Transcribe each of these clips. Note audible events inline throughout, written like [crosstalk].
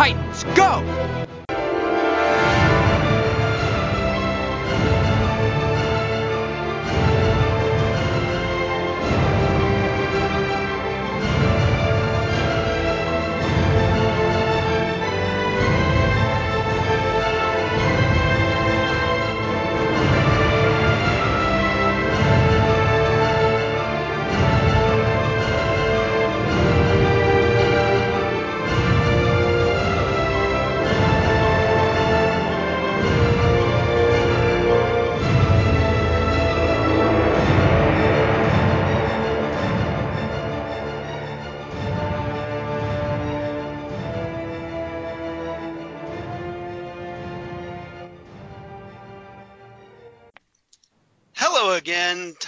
Titans, go!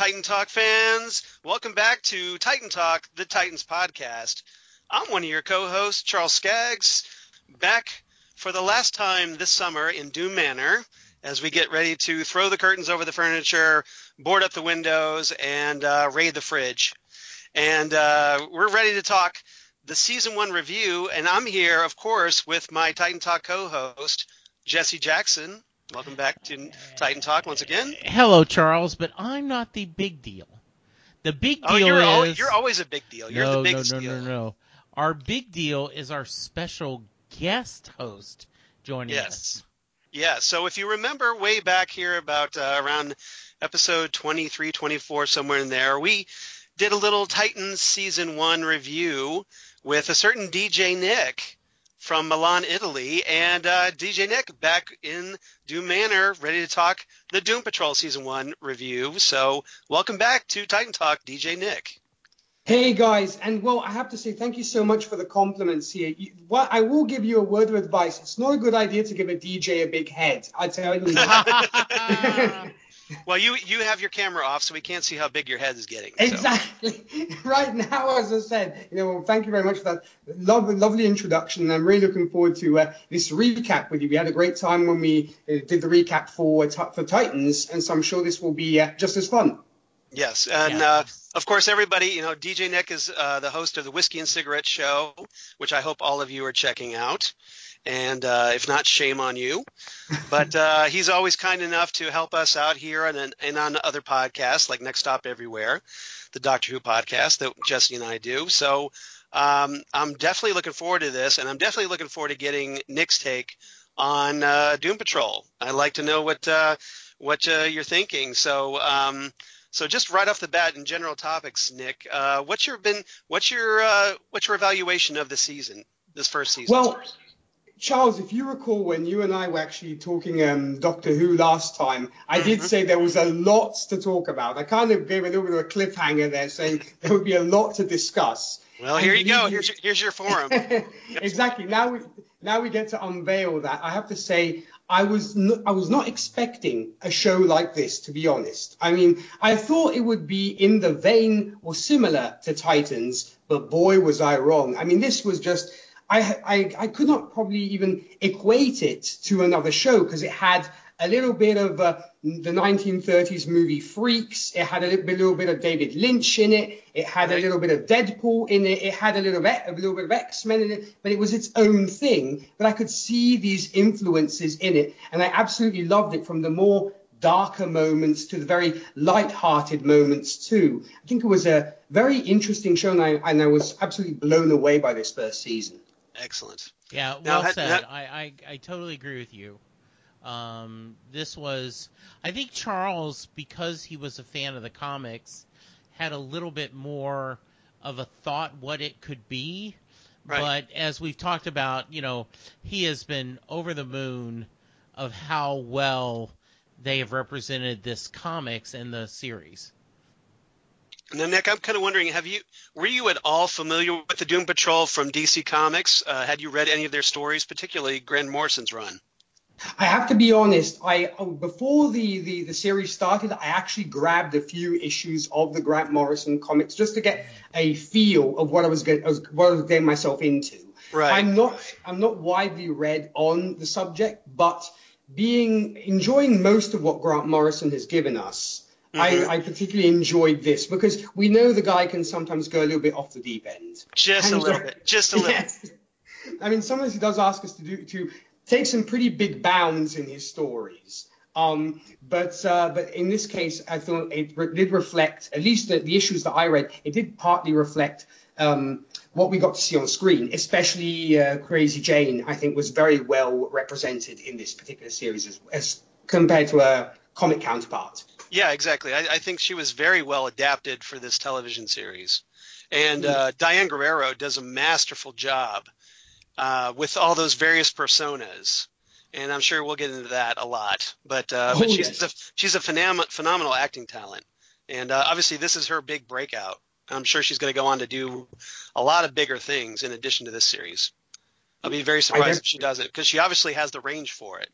Titan Talk fans. Welcome back to Titan Talk, the Titans podcast. I'm one of your co-hosts, Charles Skaggs, back for the last time this summer in Doom Manor as we get ready to throw the curtains over the furniture, board up the windows, and uh, raid the fridge. And uh, we're ready to talk the season one review. And I'm here, of course, with my Titan Talk co-host, Jesse Jackson. Welcome back to Titan Talk once again. Hello, Charles, but I'm not the big deal. The big Oh, deal you're, is al- you're always a big deal. You're no, the biggest no, no, deal. no, no. Our big deal is our special guest host joining us. Yes. Yeah. So if you remember way back here about uh, around episode 23, 24, somewhere in there, we did a little Titans season one review with a certain DJ Nick from Milan, Italy. And uh, DJ Nick back in Doom Manor, ready to talk the Doom Patrol season one review. So welcome back to Titan Talk, DJ Nick. Hey guys, and well, I have to say thank you so much for the compliments here. You, well, I will give you a word of advice. It's not a good idea to give a DJ a big head. I tell you. [laughs] [laughs] [laughs] that. Well, you you have your camera off, so we can't see how big your head is getting. so. exactly. [laughs] Right now, as I said, you know, well, thank you very much for that lovely, lovely introduction. And I'm really looking forward to uh, this recap with you. We had a great time when we uh, did the recap for for Titans, and so I'm sure this will be uh, just as fun. Yes, and Yeah. uh, of course, everybody, you know, DJ Nick is uh, the host of the Whiskey and Cigarette Show, which I hope all of you are checking out. And uh, if not, shame on you. But uh, he's always kind enough to help us out here and, and on other podcasts like Next Stop Everywhere, the Doctor Who podcast that Jesse and I do. So um, I'm definitely looking forward to this, and I'm definitely looking forward to getting Nick's take on uh, Doom Patrol. I'd like to know what uh, what uh, you're thinking. So. Um, so just right off the bat, in general topics, Nick, uh, what's your been what's your what's your evaluation of the season, this first season? Well, Charles, if you recall when you and I were actually talking um, Doctor Who last time, I did Mhm. say there was a lot to talk about. I kind of gave a little bit of a cliffhanger there, saying there would be a lot to discuss. well, here you go. Here's your, here's your forum. [laughs] exactly. Now we now we get to unveil that. I have to say, I was n- I was not expecting a show like this, to be honest. I mean, I thought it would be in the vein or similar to Titans, but boy was I wrong. I mean, this was just. I, I, I could not probably even equate it to another show because it had a little bit of uh, the 1930s movie Freaks. It had a little, bit- little bit of David Lynch in it. It had a little bit of Deadpool in it. It had a little bit, a little bit of X-Men in it, but it was its own thing. But I could see these influences in it, and I absolutely loved it from the more darker moments to the very light-hearted moments too. I think it was a very interesting show, and I, and I was absolutely blown away by this first season. Excellent. Yeah, well had- said. I, I I totally agree with you. Um, this was, I think Charles, because he was a fan of the comics, had a little bit more of a thought what it could be. Right. But as we've talked about, you know, he has been over the moon of how well they have represented this comics and the series. Now, Nick, I'm kind of wondering, have you were you at all familiar with the Doom Patrol from DC Comics? Uh, had you read any of their stories, particularly Grant Morrison's run? I have to be honest. I oh, before the, the the series started, I actually grabbed a few issues of the Grant Morrison comics just to get a feel of what I was getting, what I was getting myself into. Right. I'm not I'm not widely read on the subject, but being enjoying most of what Grant Morrison has given us. Mhm. I, I particularly enjoyed this because we know the guy can sometimes go a little bit off the deep end. Just a little so- bit. Just a little. [laughs] Yes. I mean, sometimes he does ask us to do to take some pretty big bounds in his stories. Um, but uh, but in this case, I thought it re- did reflect at least the, the, issues that I read. It did partly reflect um, what we got to see on screen, especially uh, Crazy Jane. I think was very well represented in this particular series as, as compared to a comic counterpart. Yeah, exactly. I, I, think she was very well adapted for this television series, and uh, Diane Guerrero does a masterful job uh, with all those various personas and I'm sure we'll get into that a lot. But uh, oh, but she's yes. a, she's a phenom- phenomenal acting talent, and uh, obviously this is her big breakout. I'm sure she's going to go on to do a lot of bigger things in addition to this series. I'll be very surprised if she does it because she obviously has the range for it.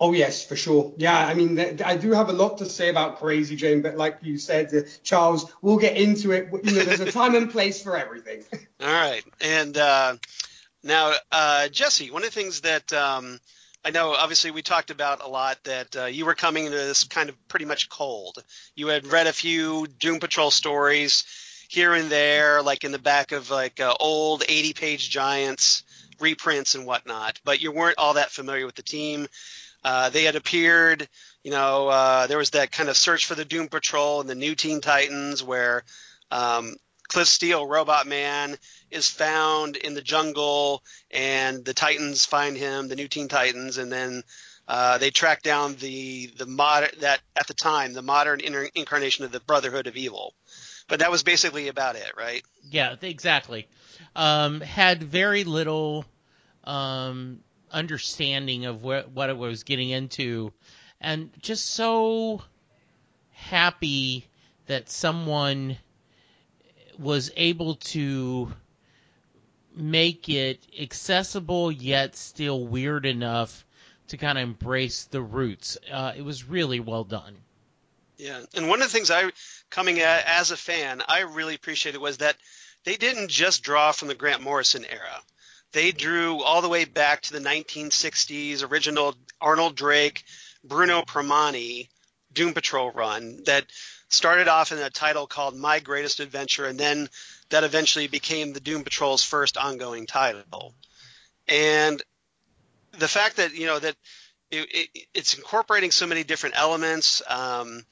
Oh yes, for sure. Yeah, I mean, I do have a lot to say about Crazy Jane, but like you said, uh, Charles, we'll get into it. You know, there's a time and place for everything. [laughs] All right, and uh, now, uh, Jesse, one of the things that um, I know, obviously, we talked about a lot that uh, you were coming into this kind of pretty much cold. You had read a few Doom Patrol stories here and there, like in the back of like uh, old 80-page giants reprints and whatnot, but you weren't all that familiar with the team. Uh, they had appeared, you know, uh, there was that kind of search for the Doom Patrol and the New Teen Titans where um, Cliff Steele, Robot Man, is found in the jungle, and the Titans find him, the New Teen Titans, and then uh, they track down the the mod that at the time the modern inter- incarnation of the Brotherhood of Evil. But that was basically about it, right? Yeah, exactly. Um, had very little um, understanding of what what it was getting into, and just so happy that someone was able to make it accessible yet still weird enough to kind of embrace the roots. Uh, it was really well done. Yeah, and one of the things I, coming at, as a fan, I really appreciated was that they didn't just draw from the Grant Morrison era. They drew all the way back to the 1960s original Arnold Drake, Bruno Premiani Doom Patrol run that started off in a title called My Greatest Adventure, and then that eventually became the Doom Patrol's first ongoing title. And the fact that you know that it, it, it's incorporating so many different elements. Um,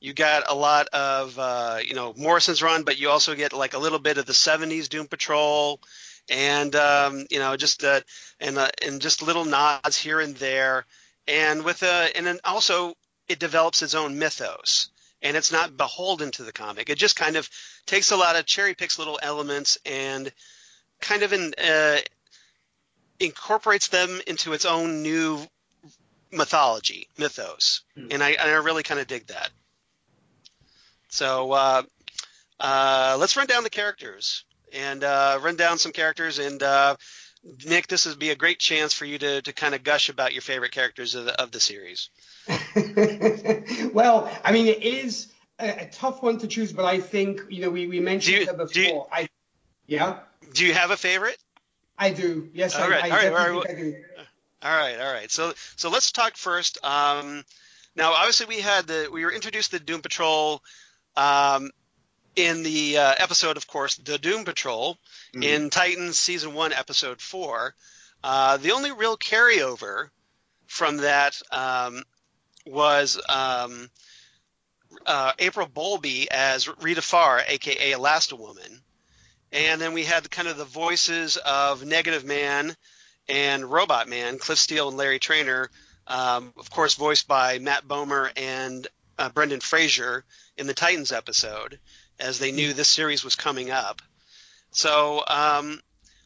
you got a lot of uh, you know Morrison's run, but you also get like a little bit of the '70s Doom Patrol, and um, you know just uh, and uh, and just little nods here and there, and with a uh, and then also it develops its own mythos and it's not beholden to the comic. It just kind of takes a lot of cherry picks little elements and kind of in, uh, incorporates them into its own new mythology, mythos, mm-hmm. and I and I really kind of dig that. So uh, uh, let's run down the characters and uh, run down some characters and. Uh, Nick, this would be a great chance for you to, to kind of gush about your favorite characters of the, of the series. [laughs] well, I mean, it is a, a, tough one to choose, but I think you know we, we mentioned you, before. You, I, yeah. Do you have a favorite? I do. Yes, all right, I, I all right, all right. I do. All right, all right. So so let's talk first. Um, now, obviously, we had the we were introduced to the Doom Patrol um, in the uh, episode, of course, the Doom Patrol mm-hmm. in Titans season one, episode four. Uh, the only real carryover from that um, was um, uh, April Bowlby as Rita Farr, aka Elasti-Woman, and then we had kind of the voices of Negative Man and Robot Man, Cliff Steele and Larry Trainor, um, of course, voiced by Matt Bomer and uh, Brendan Fraser in the Titans episode, as they knew this series was coming up. So, um,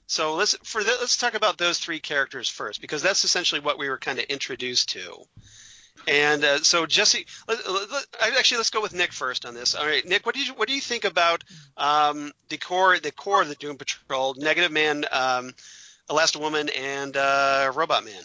so let's for the, let's talk about those three characters first, because that's essentially what we were kind of introduced to. And uh, so Jesse, let, let, actually, let's go with Nick first on this. All right, Nick, what do you what do you think about um, the core the core of the Doom Patrol, Negative Man, um, Elasti-Woman, and uh, Robot Man?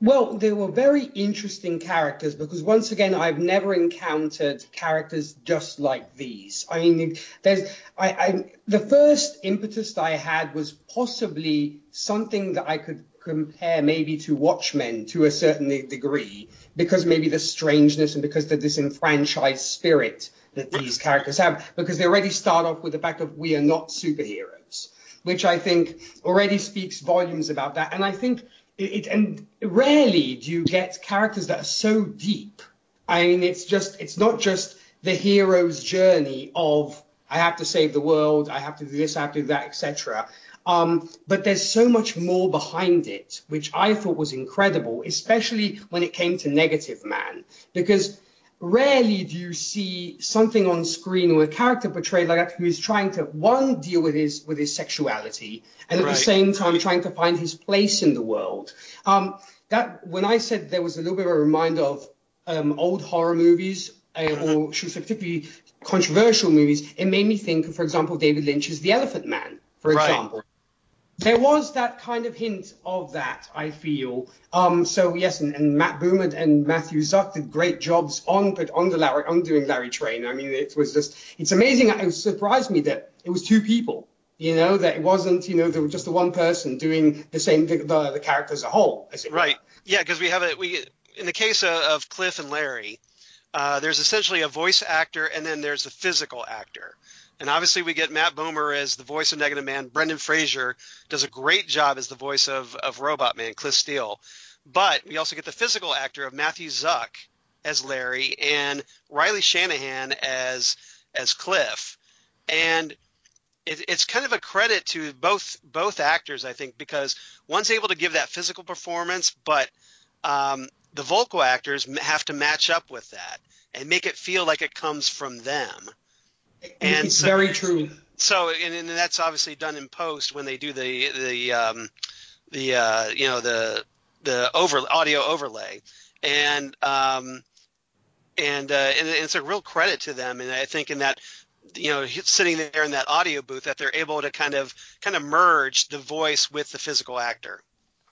Well, they were very interesting characters because once again, I've never encountered characters just like these. I mean, there's I, I the first impetus that I had was possibly something that I could compare maybe to Watchmen to a certain degree, because maybe the strangeness and because the disenfranchised spirit that these characters have, because they already start off with the fact of we are not superheroes which I think already speaks volumes about that. And I think it, and rarely do you get characters that are so deep. I mean, it's just it's not just the hero's journey of I have to save the world, I have to do this, I have to do that, etc. Um, but there's so much more behind it, which I thought was incredible, especially when it came to Negative Man, because rarely do you see something on screen or a character portrayed like that who is trying to one deal with his with his sexuality and at right. the same time trying to find his place in the world. Um, that when I said there was a little bit of a reminder of um, old horror movies uh, mm-hmm. or should say particularly controversial movies, it made me think, for example, David Lynch's The Elephant Man, for right. example. There was that kind of hint of that, I feel. Um, so yes, and, and, Matt Bomer and Matthew Zuk did great jobs on, but on the Larry, on doing Larry Train. I mean, it was just, it's amazing. It surprised me that it was two people. You know that it wasn't, you know, there was just the one person doing the same, the, the, the character as a whole. As right. Were. Yeah, because we have it. We in the case of, of Cliff and Larry, uh, there's essentially a voice actor and then there's the physical actor. And obviously, we get Matt Bomer as the voice of Negative Man. Brendan Fraser does a great job as the voice of, of Robot Man, Cliff Steele. But we also get the physical actor of Matthew Zuk as Larry and Riley Shanahan as as Cliff. And it, it's kind of a credit to both both actors, I think, because one's able to give that physical performance, but um, the vocal actors have to match up with that and make it feel like it comes from them. And it's so, very true. So, and, and, that's obviously done in post when they do the the um, the uh, you know the the over audio overlay, and um, and, uh, and it's a real credit to them. And I think in that you know sitting there in that audio booth that they're able to kind of kind of merge the voice with the physical actor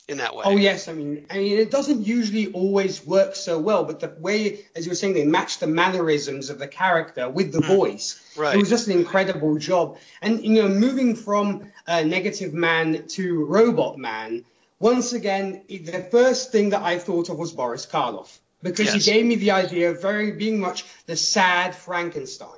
in that way. Oh yes, I mean, I mean, it doesn't usually always work so well, but the way, as you were saying, they match the mannerisms of the character with the mm. voice. Right. It was just an incredible job. And you know, moving from uh, Negative Man to Robot Man, once again, the first thing that I thought of was Boris Karloff because yes. he gave me the idea of very being much the sad Frankenstein.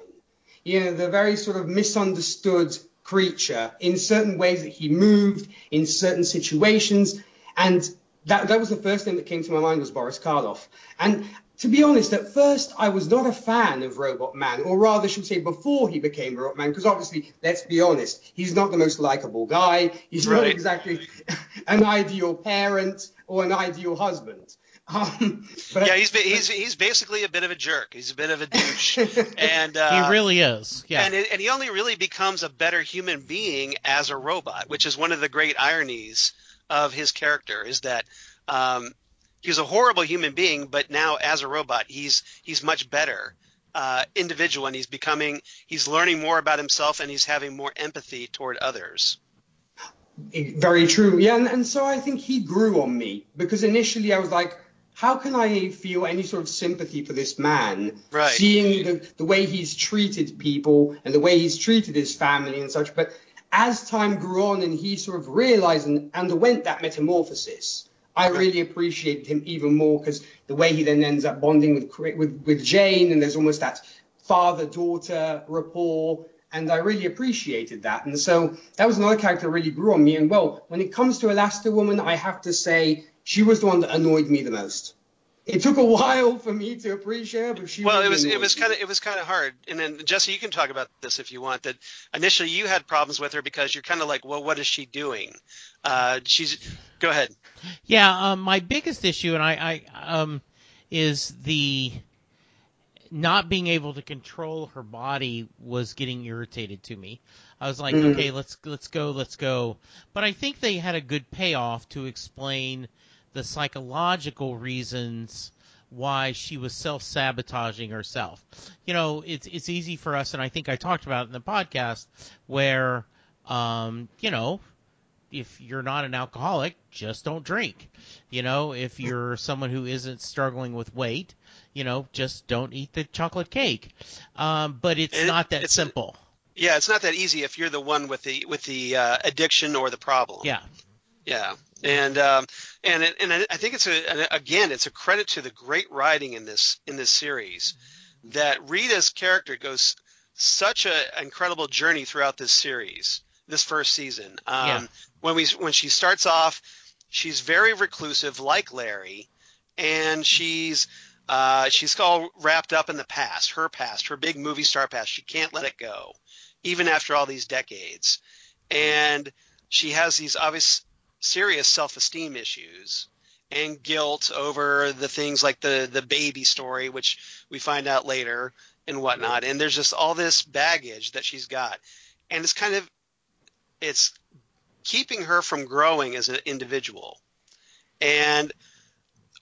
You know, the very sort of misunderstood creature in certain ways that he moved in certain situations and that, that was the first thing that came to my mind was Boris Karloff. And to be honest, at first I was not a fan of Robot Man, or rather, I should say, before he became Robot Man, because obviously, let's be honest, he's not the most likable guy. He's right. not exactly [laughs] an ideal parent or an ideal husband. [laughs] Um, yeah, he's he's he's basically a bit of a jerk. He's a bit of a douche, [laughs] and uh, he really is. Yeah, and it, and he only really becomes a better human being as a robot, which is one of the great ironies of his character is that um, he's a horrible human being, but now as a robot, he's he's much better uh, individual, and he's becoming he's learning more about himself, and he's having more empathy toward others. Very true. Yeah, and, and so I think he grew on me because initially I was like, how can I feel any sort of sympathy for this man? Right. Seeing the, the way he's treated people and the way he's treated his family and such. But as time grew on and he sort of realized and underwent that metamorphosis, I really appreciated him even more because the way he then ends up bonding with, with, with Jane and there's almost that father daughter rapport. And I really appreciated that. And so that was another character that really grew on me. And well, when it comes to Elasti-Woman, I have to say she was the one that annoyed me the most it took a while for me to appreciate her, but she. Well, it was it was kind of it was kind of hard. And then Jesse, you can talk about this if you want. That initially you had problems with her because you're kind of like, well, what is she doing? Uh, she's go ahead. Yeah, um, my biggest issue, and I, I um, is the not being able to control her body was getting irritated to me. I was like, mm-hmm. okay, let's let's go, let's go. But I think they had a good payoff to explain the psychological reasons why she was self sabotaging herself. You know, it's it's easy for us, and I think I talked about it in the podcast, where, um, you know, if you're not an alcoholic, just don't drink. You know, if you're someone who isn't struggling with weight, you know, just don't eat the chocolate cake. Um, but it's it, not that it's simple. A, yeah, it's not that easy if you're the one with the with the uh, addiction or the problem. Yeah. Yeah and um, and and I think it's a again it's a credit to the great writing in this in this series that Rita's character goes such an incredible journey throughout this series this first season. Um, yeah. When we when she starts off, she's very reclusive, like Larry, and she's uh, she's all wrapped up in the past, her past, her big movie star past. She can't let it go, even after all these decades. And she has these obvious, serious self-esteem issues and guilt over the things like the the baby story, which we find out later and whatnot. And there's just all this baggage that she's got, and it's kind of it's keeping her from growing as an individual. And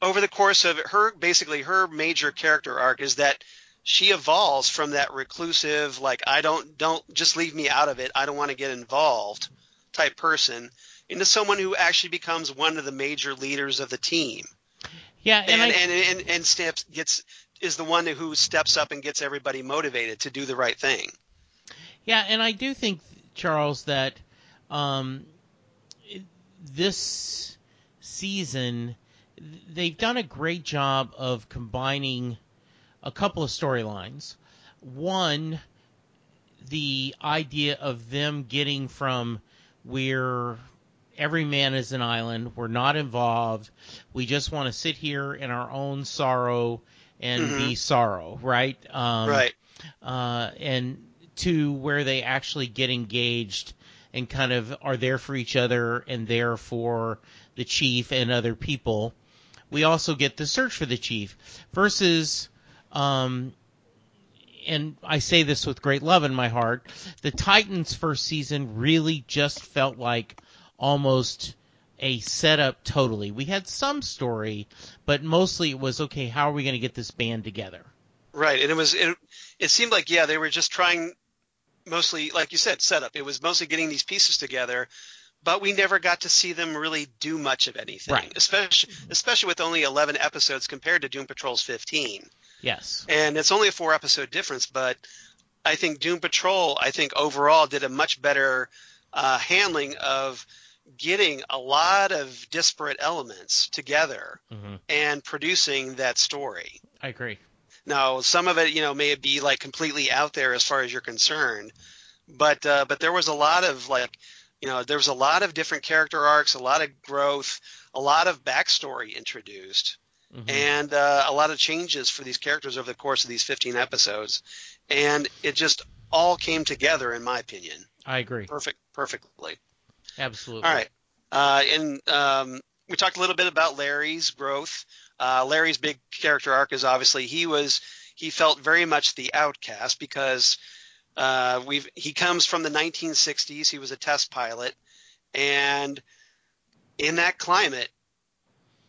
over the course of her, basically her major character arc is that she evolves from that reclusive, like I don't don't just leave me out of it, I don't want to get involved type person into someone who actually becomes one of the major leaders of the team. Yeah, and and, I, and, and, and steps gets is the one who steps up and gets everybody motivated to do the right thing. Yeah, and I do think Charles that um, this season they've done a great job of combining a couple of storylines. One, the idea of them getting from where every man is an island, we're not involved, we just want to sit here in our own sorrow and mm-hmm. be sorrow, right? Um, right. Uh, and to where they actually get engaged and kind of are there for each other and there for the chief and other people we also get the search for the chief versus um, and I say this with great love in my heart, the Titans first season really just felt like almost a setup totally. We had some story, but mostly it was okay, how are we going to get this band together? Right, and it was it, it seemed like yeah, they were just trying mostly like you said, setup. It was mostly getting these pieces together but we never got to see them really do much of anything, right. especially especially with only 11 episodes compared to Doom Patrol's 15. Yes. And it's only a four episode difference, but I think Doom Patrol, I think overall did a much better uh, handling of getting a lot of disparate elements together mm-hmm. and producing that story. I agree. Now, some of it, you know, may be like completely out there as far as you're concerned, but uh, but there was a lot of like you know, there was a lot of different character arcs, a lot of growth, a lot of backstory introduced, mm-hmm. and uh, a lot of changes for these characters over the course of these 15 episodes, and it just all came together, in my opinion. I agree. Perfect, perfectly. Absolutely. All right, uh, and um, we talked a little bit about Larry's growth. Uh, Larry's big character arc is obviously he was he felt very much the outcast because uh, we've he comes from the 1960s. He was a test pilot, and in that climate,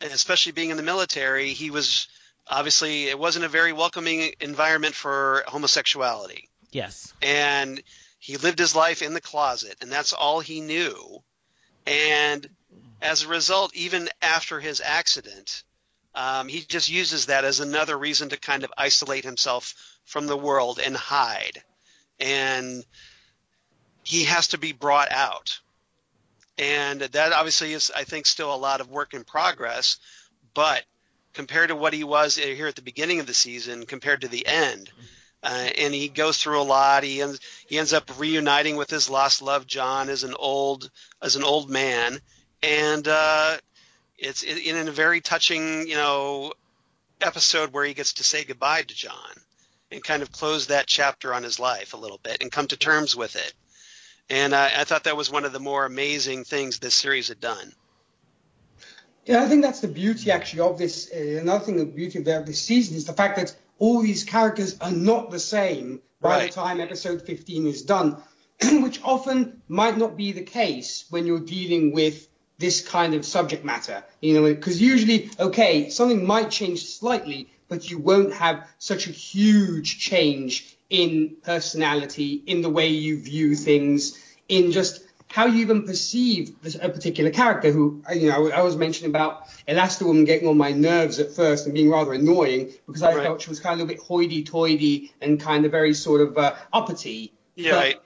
and especially being in the military, he was obviously it wasn't a very welcoming environment for homosexuality. Yes, and he lived his life in the closet, and that's all he knew. And as a result, even after his accident, um, he just uses that as another reason to kind of isolate himself from the world and hide and he has to be brought out. And that obviously is, I think, still a lot of work in progress. But compared to what he was here at the beginning of the season, compared to the end, uh, and he goes through a lot. He ends, he ends up reuniting with his lost love, John, as an old as an old man, and uh, it's in a very touching, you know, episode where he gets to say goodbye to John and kind of close that chapter on his life a little bit and come to terms with it. And I, I thought that was one of the more amazing things this series had done. Yeah, I think that's the beauty actually of this. Uh, another thing, the beauty of this season is the fact that all these characters are not the same by right. the time episode 15 is done, [clears throat] which often might not be the case when you're dealing with this kind of subject matter. You know, because usually, okay, something might change slightly, but you won't have such a huge change in personality, in the way you view things, in just how you even perceive a particular character who, you know, I was mentioning about Elasti-Woman getting on my nerves at first and being rather annoying because I right. felt she was kind of a bit hoity-toity and kind of very sort of uh, uppity. Yeah. But.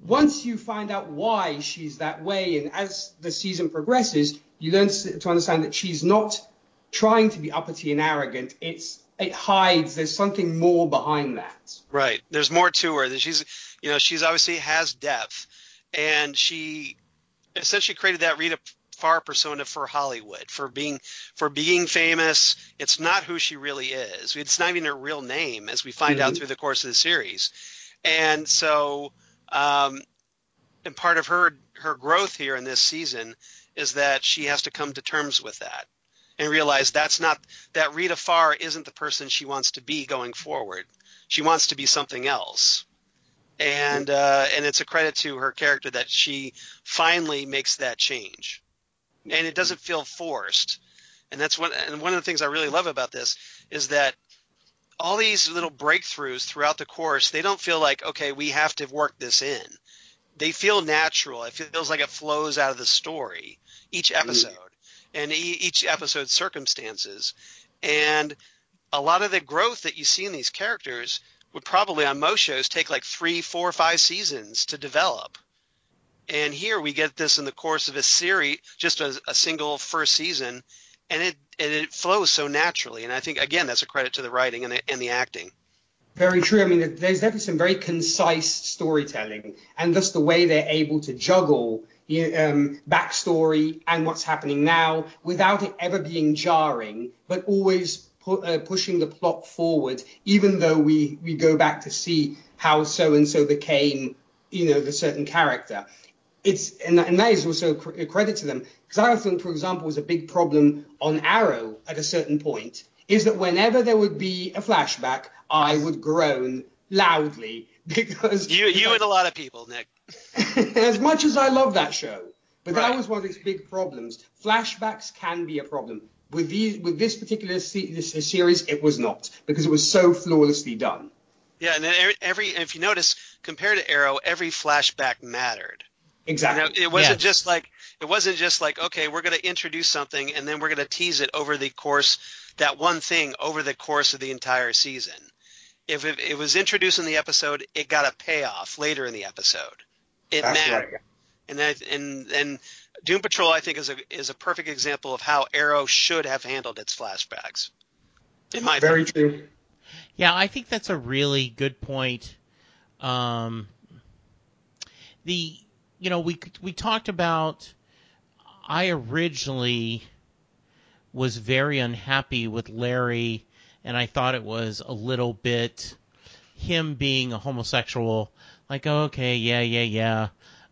Once you find out why she's that way, and as the season progresses, you learn to understand that she's not trying to be uppity and arrogant. It's it hides. There's something more behind that. Right. There's more to her. She's, you know, she's obviously has depth, and she essentially created that Rita Farr persona for Hollywood for being for being famous. It's not who she really is. It's not even her real name, as we find mm-hmm. out through the course of the series. And so, um, and part of her her growth here in this season is that she has to come to terms with that and realize that's not that Rita Farr isn't the person she wants to be going forward. She wants to be something else. And uh, and it's a credit to her character that she finally makes that change, and it doesn't feel forced. And that's one and one of the things I really love about this is that all these little breakthroughs throughout the course, they don't feel like okay, we have to work this in. They feel natural. It feels like it flows out of the story each episode and each episode's circumstances. And a lot of the growth that you see in these characters would probably on most shows take like three, four, five seasons to develop. And here we get this in the course of a series, just a, a single first season, and it and it flows so naturally. And I think again that's a credit to the writing and the, and the acting. Very true. I mean, there's definitely some very concise storytelling, and just the way they're able to juggle um, backstory and what's happening now without it ever being jarring, but always pu- uh, pushing the plot forward, even though we, we go back to see how so and so became, you know, the certain character. It's and, and that is also a credit to them because I think, for example, was a big problem on Arrow at a certain point is that whenever there would be a flashback, I would groan loudly [laughs] because you you and a lot of people, Nick. [laughs] as much as I love that show, but right. that was one of its big problems. Flashbacks can be a problem. With these, with this particular se- this series, it was not because it was so flawlessly done. Yeah, and then every if you notice, compared to Arrow, every flashback mattered. Exactly. You know, it wasn't yes. just like it wasn't just like okay, we're going to introduce something and then we're going to tease it over the course that one thing over the course of the entire season. If it, it was introduced in the episode, it got a payoff later in the episode it That's mattered. Right. And that, and and Doom Patrol, I think, is a is a perfect example of how Arrow should have handled its flashbacks. In my very opinion. true. Yeah, I think that's a really good point. Um, the you know we we talked about. I originally was very unhappy with Larry, and I thought it was a little bit him being a homosexual like, oh, okay, yeah, yeah, yeah.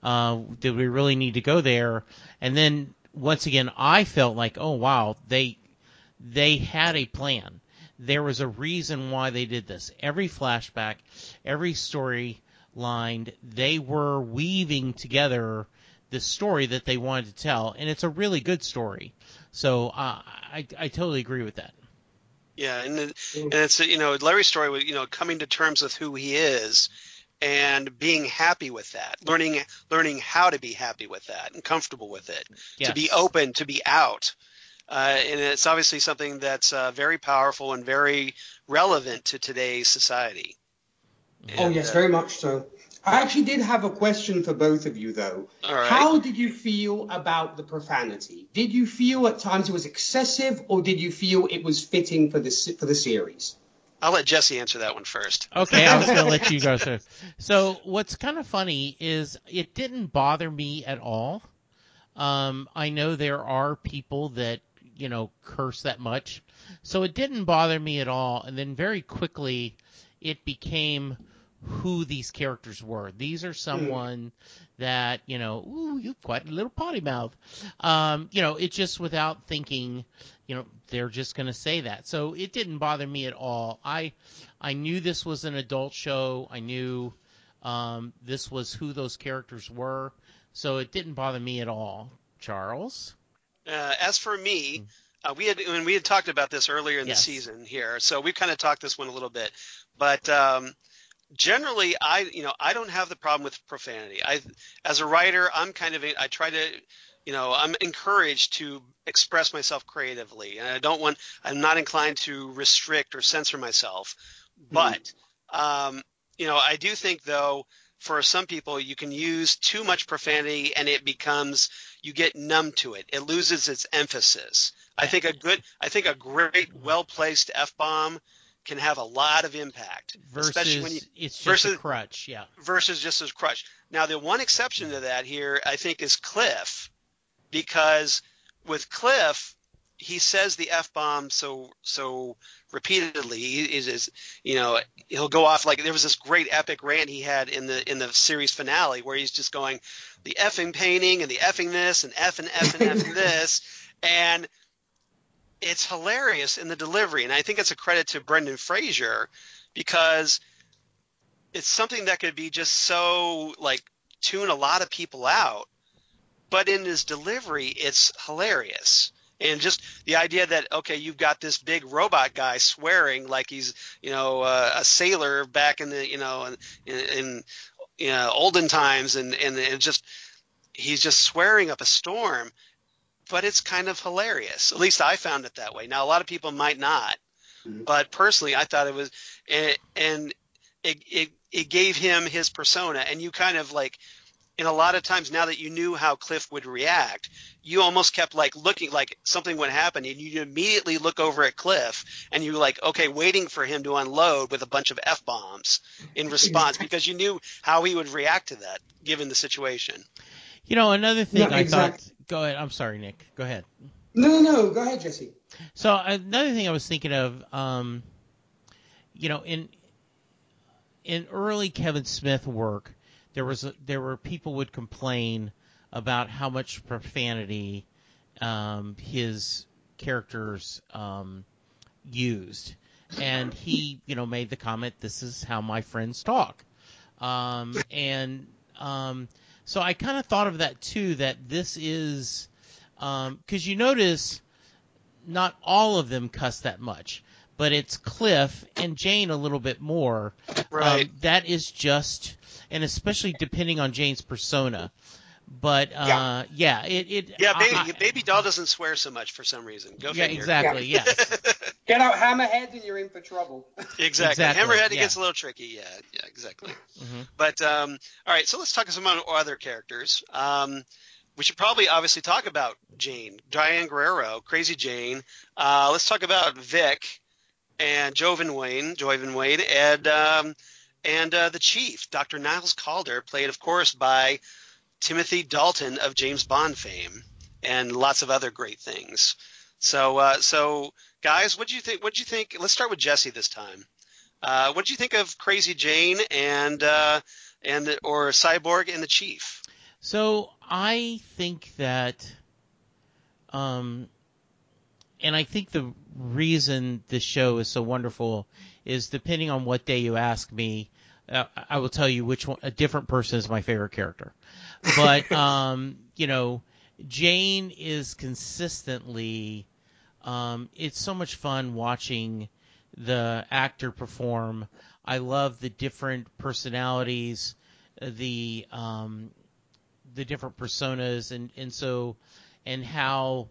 Uh, did we really need to go there? And then once again, I felt like, oh wow, they they had a plan. There was a reason why they did this. Every flashback, every story line, they were weaving together the story that they wanted to tell, and it's a really good story. So uh, I I totally agree with that. Yeah, and and it's you know Larry's story was you know coming to terms with who he is and being happy with that learning learning how to be happy with that and comfortable with it yes. to be open to be out. Uh, and it's obviously something that's uh, very powerful and very relevant to today's society. And, oh yes uh, very much so. I actually did have a question for both of you though. How did you feel about the profanity? Did you feel at times it was excessive or did you feel it was fitting for the for the series I'll let Jesse answer that one first. Okay, I was going to let you go first. [laughs] So what's kind of funny is it didn't bother me at all. Um, I know there are people that you know curse that much, so it didn't bother me at all. And then very quickly, it became who these characters were. These are someone that you know, ooh, you've quite a little potty mouth. Um, you know, it's just without thinking you know they're just going to say that. So it didn't bother me at all. I i knew this was an adult show. I knew um, this was who those characters were. So it didn't bother me at all charles. Uh, as for me uh, we had when we had talked about this earlier in yes. the season here so we've kind of talked this one a little bit. But um, generally i you know i don't have the problem with profanity. I as a writer i'm kind of i try to you know i'm encouraged to express myself creatively and i don't want i'm not inclined to restrict or censor myself mm-hmm. but um, you know i do think though for some people you can use too much profanity and it becomes you get numb to it it loses its emphasis i think a good i think a great well placed f-bomb can have a lot of impact, versus especially when you it's just versus- a crutch. Yeah. versus just as crutch. Now, the one exception to that here, I think, is Cliff, because with Cliff, he says the f bomb so so repeatedly. He is, is you know he'll go off like there was this great epic rant he had in the in the series finale where he's just going the effing painting and the effing this and f and f and f and this. [laughs] And it's hilarious in the delivery. And I think it's a credit to Brendan Fraser because it's something that could be just so like tune a lot of people out but in his delivery it's hilarious. And just the idea that okay you've got this big robot guy swearing like he's you know uh, a sailor back in the you know in, in you know, olden times. And, and and just he's just swearing up a storm but it's kind of hilarious. At least i found it that way. Now a lot of people might not Mhm. but personally i thought it was and, and it, it it gave him his persona. And you kind of like and a lot of times now that you knew how Cliff would react, you almost kept like looking like something would happen and you immediately look over at Cliff and you're like, okay, waiting for him to unload with a bunch of F bombs in response because you knew how he would react to that given the situation. You know, another thing Yeah, I exact- thought. Go ahead. I'm sorry, Nick. Go ahead. No, no, no. Go ahead, Jesse. So another thing I was thinking of, um, you know, in in early Kevin Smith work, there was a, there were people would complain about how much profanity um, his characters um, used, and he, you know, made the comment, "This is how my friends talk," um, and um, so I kind of thought of that too. That this is because you notice not all of them cuss that much, but it's Cliff and Jane a little bit more. Right. Um, that is just, and especially depending on Jane's persona. But uh, yeah. it, it yeah, baby, I- baby doll doesn't swear so much for some reason. Go yeah, figure. exactly. Yeah. Yes. [laughs] Get out Hammerhead and you're in for trouble. [laughs] exactly. Exactly, Hammerhead, it yeah. gets a little tricky. Yeah, yeah, exactly. Mhm. But um, all right, so let's talk some other characters. Um, we should probably obviously talk about Jane, Diane Guerrero, Crazy Jane. Uh, let's talk about Vic and Joivan Wayne, Joivan Wade, and um, and uh, the Chief, Dr. Niles Caulder, played of course by Timothy Dalton of James Bond fame, and lots of other great things. So uh, so guys, what do you think? What do you think? Let's start with Jesse this time. Uh, what do you think of Crazy Jane and uh, and or Cyborg and the Chief? So I think that, um, and I think the reason this show is so wonderful is depending on what day you ask me, uh, I will tell you which one, a different person is my favorite character. But, [laughs] um, you know, Jane is consistently, um, it's so much fun watching the actor perform. I love the different personalities, the, um, the different personas and and so and how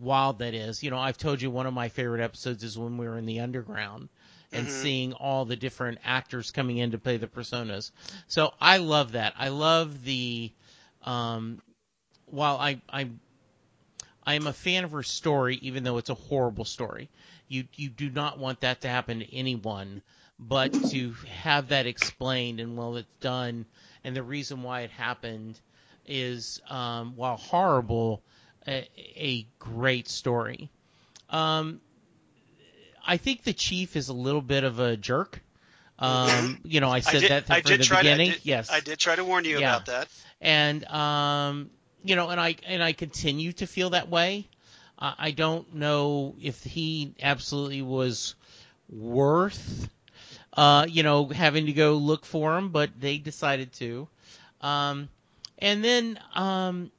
wild that is. You know, I've told you one of my favorite episodes is when we were in the underground and Mhm. seeing all the different actors coming in to play the personas. So I love that. I love the um while I I I'm a fan of her story even though it's a horrible story. You you do not want that to happen to anyone, but to have that explained and well it's done and the reason why it happened is um, while horrible a, a great story. Um, I think the chief is a little bit of a jerk. Um, [laughs] you know, I said I did, that I from did the try beginning. To, I did, yes, I did try to warn you Yeah. about that. and um, you know, and I and I continue to feel that way. Uh, I don't know if he absolutely was worth, uh, you know, having to go look for him, but they decided to. Um, and then, um,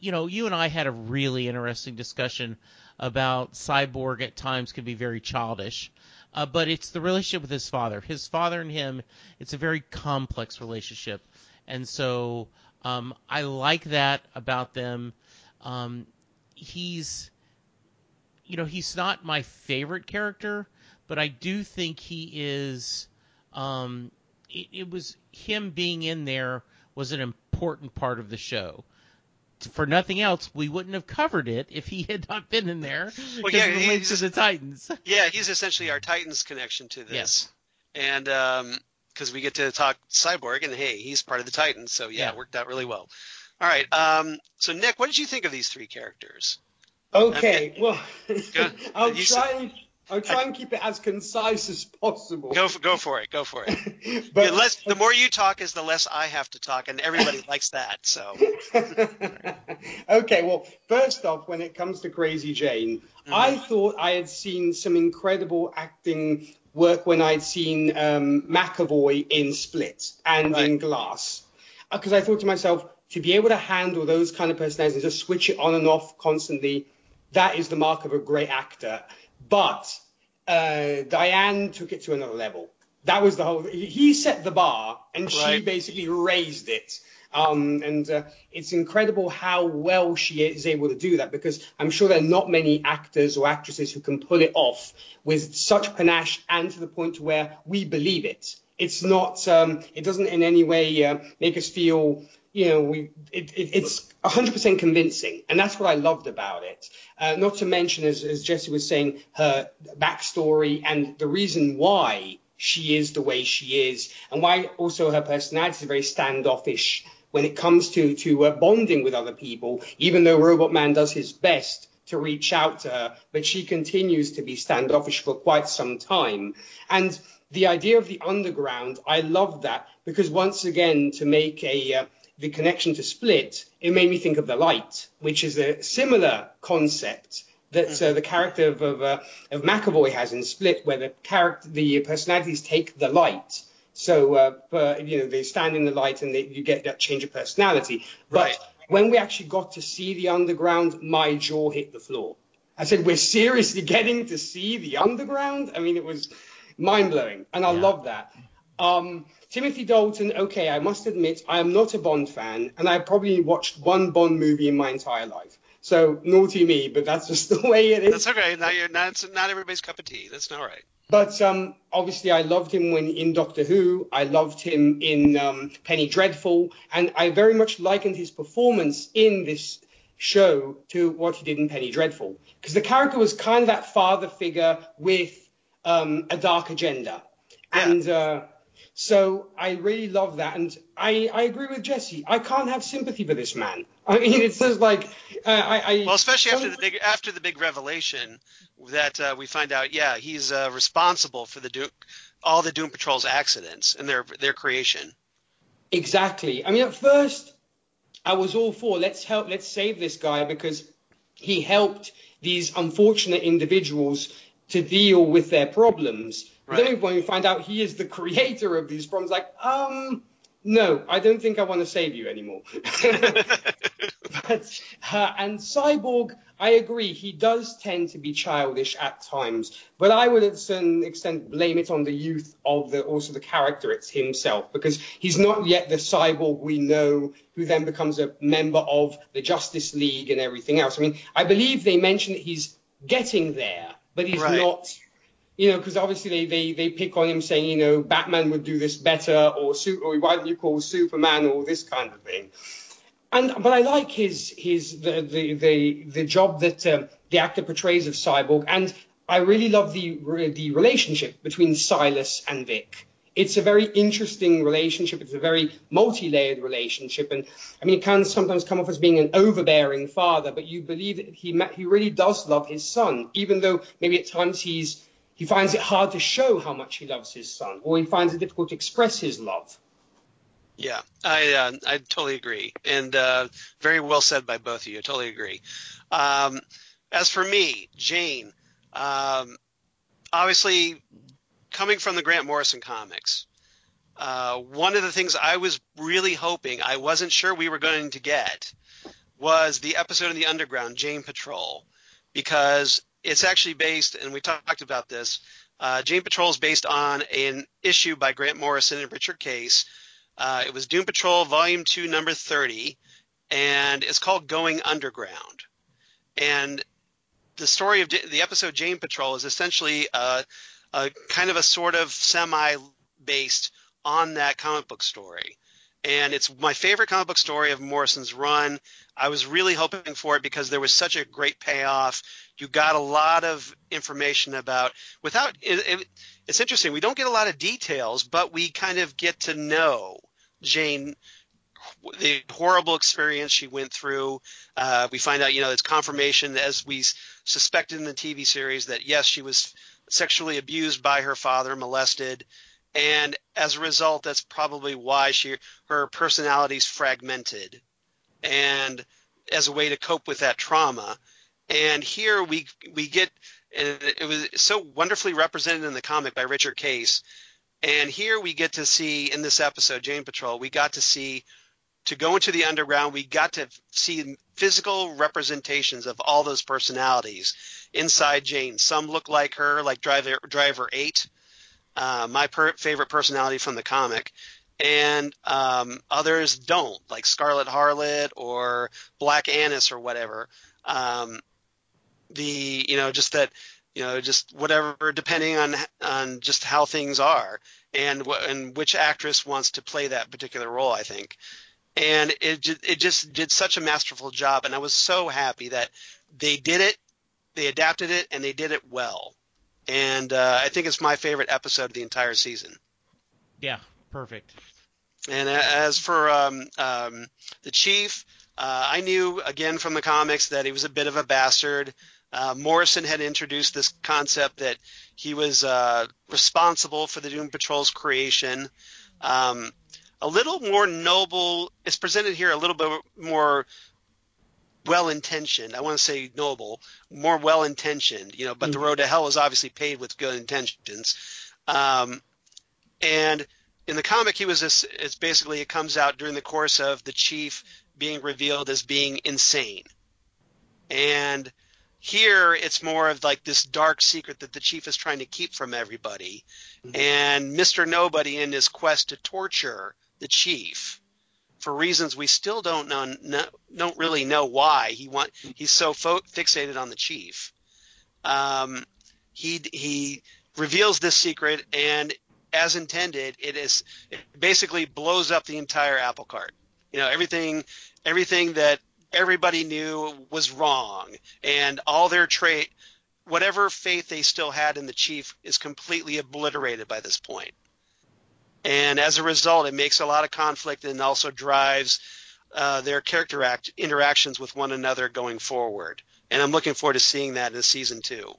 you know, you and I had a really interesting discussion about Cyborg at times can be very childish. Uh, but it's the relationship with his father. His father and him, it's a very complex relationship. And so um, I like that about them. Um, he's, you know, he's not my favorite character, but I do think he is. Um, it, it was him being in there was an important part of the show. For nothing else, we wouldn't have covered it if he had not been in there. Well, yeah, of the link to he's- the Titans. Yeah, he's essentially our Titans connection to this. Yes. And because we get to talk Cyborg, and hey, he's part of the Titans, so yeah, Yeah. it worked out really well. All right. Um, so Nick, what did you think of these three characters? Okay, well, [laughs] I'll try and I'll try and keep it as concise as possible. Go for, go for it. Go for it. [laughs] but the, less, the more you talk is the less I have to talk, and everybody likes that. So [laughs] okay, well, first off, when it comes to Crazy Jane, I thought I had seen some incredible acting work when I'd seen um, McAvoy in Split and in Glass. Because I thought to myself, to be able to handle those kind of personalities and just switch it on and off constantly, that is the mark of a great actor. But uh, Diane took it to another level. That was the whole. He set the bar, and she basically raised it. Um, and uh, it's incredible how well she is able to do that because I'm sure there are not many actors or actresses who can pull it off with such panache and to the point to where we believe it. It's not. Um, it doesn't in any way uh, make us feel. You know, we. It, it, it's 100% convincing, and that's what I loved about it. Uh, not to mention, as, as Jesse was saying, her backstory and the reason why she is the way she is, and why also her personality is very standoffish when it comes to to uh, bonding with other people. Even though Robot Man does his best to reach out to her, but she continues to be standoffish for quite some time. And the idea of the underground, I love that because once again, to make a uh, the connection to Split, it made me think of the light, which is a similar concept that uh, the character of of, uh, of McAvoy has in Split, where the character, the personalities take the light. So, uh, you know, they stand in the light and they, you get that change of personality. But when we actually got to see the underground, my jaw hit the floor. I said, "We're seriously getting to see the underground." I mean, it was mind blowing, and I Yeah. love that. Um, Timothy Dalton. Okay, I must admit, I am not a Bond fan, and I probably watched one Bond movie in my entire life. So naughty me, but that's [laughs] just the way it is. that's okay. Not, you're, not, not everybody's cup of tea. That's all right. But um, obviously, I loved him when in Doctor Who. I loved him in um, Penny Dreadful, and I very much likened his performance in this show to what he did in Penny Dreadful, because the character was kind of that father figure with um, a dark agenda, Yeah. and uh, so I really love that. And I, I agree with Jesse. I can't have sympathy for this man. [laughs] I mean, it's just like uh, I, I. Well, especially after the big after the big revelation that uh, we find out, yeah, he's uh, responsible for the Doom, all the Doom Patrol's accidents and their their creation. Exactly. I mean, at first, I was all for let's help, let's save this guy because he helped these unfortunate individuals to deal with their problems. Right. then when we find out he is the creator of these problems, like, um, no, I don't think I want to save you anymore. [laughs] but, uh, and Cyborg, I agree, he does tend to be childish at times, but I would, at a certain extent, blame it on the youth of the also the character it's himself, because he's not yet the cyborg we know, who then becomes a member of the Justice League and everything else. I mean, I believe they mentioned that he's getting there, but he's Right. not. You know, because obviously they, they, they pick on him saying, you know, Batman would do this better, or, or why don't you call Superman, or this kind of thing. And but I like his his the the the, the job that um, the actor portrays of Cyborg, and I really love the the relationship between Silas and Vic. It's a very interesting relationship. It's a very multi-layered relationship, and I mean, it can sometimes come off as being an overbearing father, but you believe that he he really does love his son, even though maybe at times he's he finds it hard to show how much he loves his son, or he finds it difficult to express his love. Yeah, I uh, I totally agree, and uh, very well said by both of you. I totally agree. Um, as for me, Jane, um, obviously coming from the Grant Morrison comics, uh, one of the things I was really hoping I wasn't sure we were going to get was the episode of the Underground, Jane Patrol, because it's actually based, and we talked about this. Uh, Jane Patrol is based on an issue by Grant Morrison and Richard Case. Uh, it was Doom Patrol Volume 2, Number 30, and it's called Going Underground. And the story of the episode Jane Patrol is essentially a, a kind of a sort of semi based on that comic book story. And it's my favorite comic book story of Morrison's run. I was really hoping for it because there was such a great payoff. You got a lot of information about without it, it, it's interesting. We don't get a lot of details, but we kind of get to know Jane the horrible experience she went through. Uh, we find out, you know, it's confirmation as we suspected in the TV series that yes, she was sexually abused by her father, molested, and as a result, that's probably why she her personality's fragmented, and as a way to cope with that trauma. And here we we get, and it was so wonderfully represented in the comic by Richard Case. And here we get to see in this episode, Jane Patrol, we got to see to go into the underground, we got to see physical representations of all those personalities inside Jane. Some look like her, like Driver Driver Eight, uh, my per- favorite personality from the comic, and um, others don't, like Scarlet Harlot or Black Annis or whatever. Um, the you know just that you know just whatever depending on on just how things are and wh- and which actress wants to play that particular role. I think and it it just did such a masterful job, and I was so happy that they did it, they adapted it, and they did it well. And uh, I think it's my favorite episode of the entire season. Yeah, perfect. And as for um, um, the chief, uh, I knew again from the comics that he was a bit of a bastard. Uh, Morrison had introduced this concept that he was uh, responsible for the Doom Patrol's creation. Um, a little more noble. It's presented here a little bit more well intentioned. I want to say noble, more well intentioned, you know, but mm-hmm. the road to hell is obviously paved with good intentions. Um, and in the comic, he was this, it's basically, it comes out during the course of the chief being revealed as being insane. And here it's more of like this dark secret that the chief is trying to keep from everybody. Mm-hmm. And Mr. Nobody in his quest to torture the chief for reasons we still don't know, no, don't really know why he want he's so fo- fixated on the chief. Um, he he reveals this secret, and as intended, it is it basically blows up the entire apple cart. You know everything everything that everybody knew was wrong, and all their trait whatever faith they still had in the chief is completely obliterated by this point. and as a result, it makes a lot of conflict and also drives uh, their character act interactions with one another going forward. And I'm looking forward to seeing that in season two.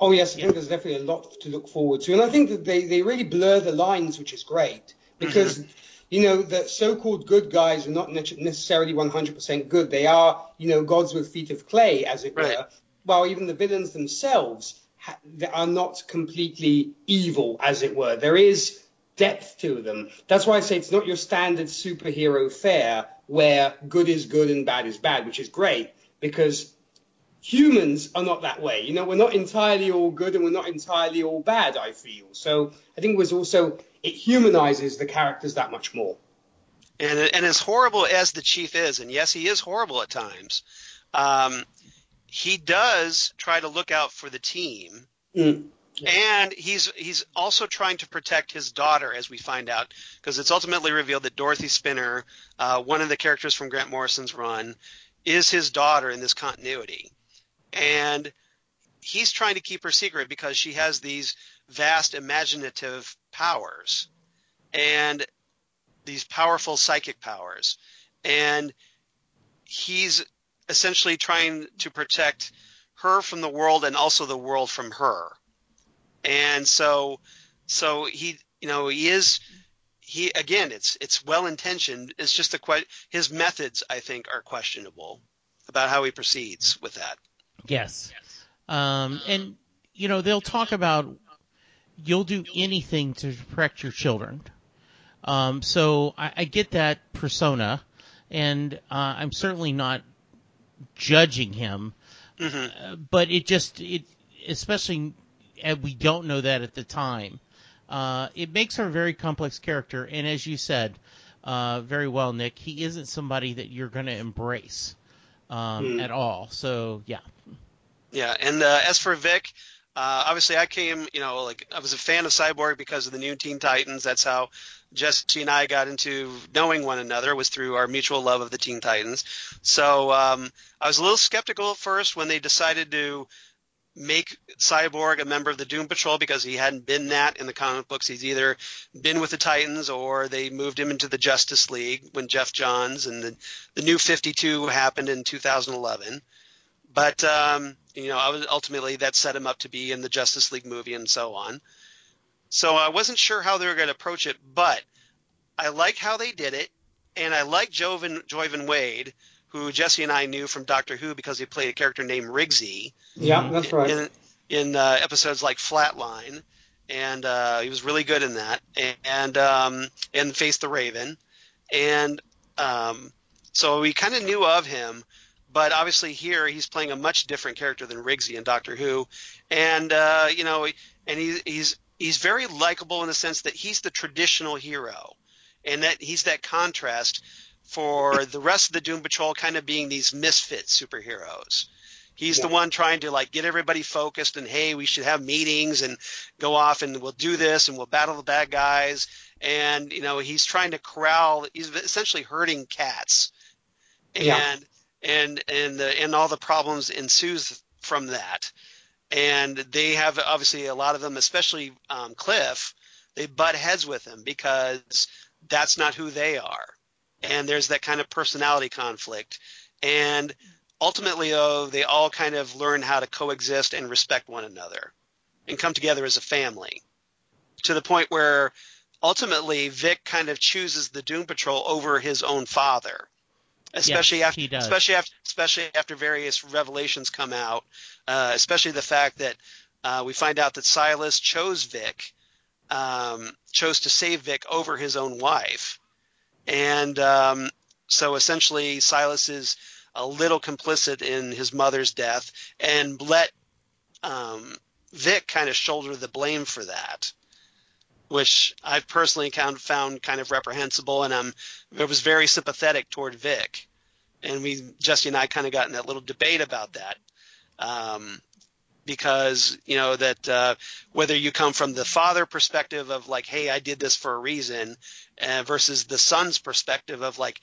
Oh yes, I think there's definitely a lot to look forward to, and I think that they, they really blur the lines, which is great because mm-hmm. you know the so-called good guys are not necessarily 100% good. They are you know gods with feet of clay, as it right. were. While even the villains themselves ha- are not completely evil, as it were. There is depth to them. That's why I say it's not your standard superhero fare where good is good and bad is bad, which is great because humans are not that way. You know, we're not entirely all good and we're not entirely all bad, I feel. So I think it was also, it humanizes the characters that much more. And, and as horrible as the chief is, and yes, he is horrible at times, um, he does try to look out for the team. Mm. And he's he's also trying to protect his daughter, as we find out, because it's ultimately revealed that Dorothy Spinner, uh, one of the characters from Grant Morrison's run, is his daughter in this continuity, and he's trying to keep her secret because she has these vast imaginative powers and these powerful psychic powers, and he's essentially trying to protect her from the world and also the world from her. And so so he you know he is he again it's it's well intentioned. It's just the his methods i think are questionable about how he proceeds with that yes um, and you know they'll talk about you'll do anything to protect your children um, so I, I, get that persona and uh, i'm certainly not judging him mm-hmm. uh, but it just it especially and we don't know that at the time. Uh, it makes her a very complex character, and as you said uh, very well, Nik, he isn't somebody that you're going to embrace um, mm. at all. So yeah. Yeah, and uh, as for Vic, uh, obviously I came, you know, like I was a fan of Cyborg because of the New Teen Titans. That's how Jesse and I got into knowing one another was through our mutual love of the Teen Titans. So um, I was a little skeptical at first when they decided to make Cyborg a member of the Doom Patrol because he hadn't been that in the comic books. He's either been with the Titans or they moved him into the Justice League when Geoff Johns and the, the new 52 happened in 2011. But um, you know, I was ultimately that set him up to be in the Justice League movie and so on. So I wasn't sure how they were going to approach it, but I like how they did it, and I like Joivan Wade, who Jesse and I knew from Doctor Who because he played a character named Rigsy. Yeah, that's right. In, in uh, episodes like Flatline, and uh, he was really good in that, and um, and Face the Raven, and um, so we kind of knew of him, but obviously here he's playing a much different character than Rigsy in Doctor Who, and uh, you know, and he, he's he's very likable in the sense that he's the traditional hero, and that he's that contrast for the rest of the Doom Patrol kind of being these misfit superheroes. He's yeah. the one trying to like get everybody focused and hey, we should have meetings and go off and we'll do this and we'll battle the bad guys. And you know, he's trying to corral. He's essentially herding cats, and yeah. And and the, and all the problems ensues from that. And they have obviously a lot of them, especially um, Cliff. They butt heads with him because that's not who they are and there's that kind of personality conflict. And ultimately, though, they all kind of learn how to coexist and respect one another and come together as a family to the point where ultimately Vic kind of chooses the Doom Patrol over his own father. Especially yes, after, especially after, especially after various revelations come out, uh, especially the fact that uh, we find out that Silas chose Vic, um, chose to save Vic over his own wife, and um, so essentially, Silas is a little complicit in his mother's death and let um, Vic kind of shoulder the blame for that, which I've personally kind of found kind of reprehensible, and I'm I was very sympathetic toward Vic, and we Jesse and I kind of got in that little debate about that. Um, because you know that uh, whether you come from the father perspective of like, hey, I did this for a reason, uh, versus the son's perspective of like,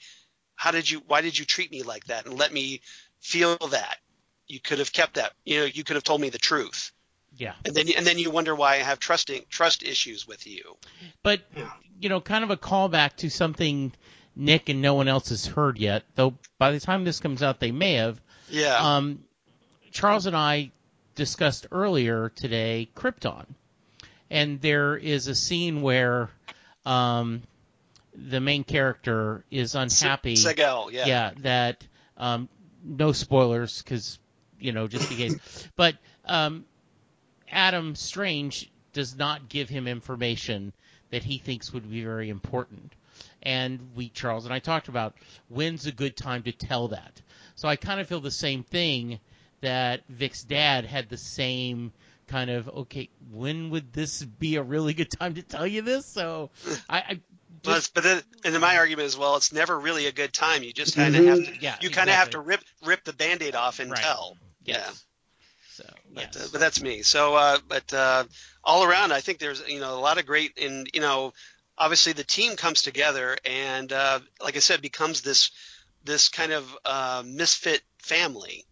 how did you, why did you treat me like that and let me feel that? You could have kept that. You know, you could have told me the truth. Yeah. And then and then you wonder why I have trusting trust issues with you. But you know, kind of a callback to something Nik and no one else has heard yet, though by the time this comes out they may have. Yeah. Um Charles and I discussed earlier today Krypton. And there is a scene where um, the main character is unhappy. Seg-El, yeah. Yeah, that um, no spoilers because you know just in case. [laughs] but um, Adam Strange does not give him information that he thinks would be very important. And we, Charles and I talked about when's a good time to tell that. So I kind of feel the same thing that Vic's dad had the same kind of okay. When would this be a really good time to tell you this? So I. I just, but then, and my argument as well, it's never really a good time. You just kind of mm-hmm. have to, yeah, you kind of exactly. have to rip rip the band-aid off and right. tell. Yes. Yeah. So, yes. But, uh, but that's me. So, uh, but uh, all around, I think there's you know a lot of great, and you know, obviously the team comes together, and uh, like I said, becomes this this kind of uh, misfit family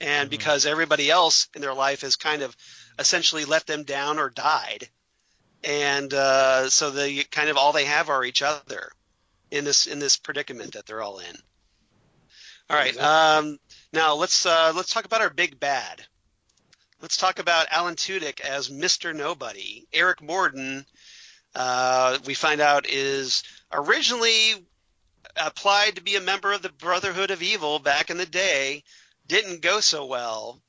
and mm-hmm. because everybody else in their life has kind of essentially let them down or died, and uh, so they kind of all they have are each other in this in this predicament that they're all in. All right, um, now let's uh, let's talk about our big bad. Let's talk about Alan Tudyk as Mr. Nobody. Eric Morden, uh, we find out, is originally applied to be a member of the Brotherhood of Evil back in the day, didn't go so well,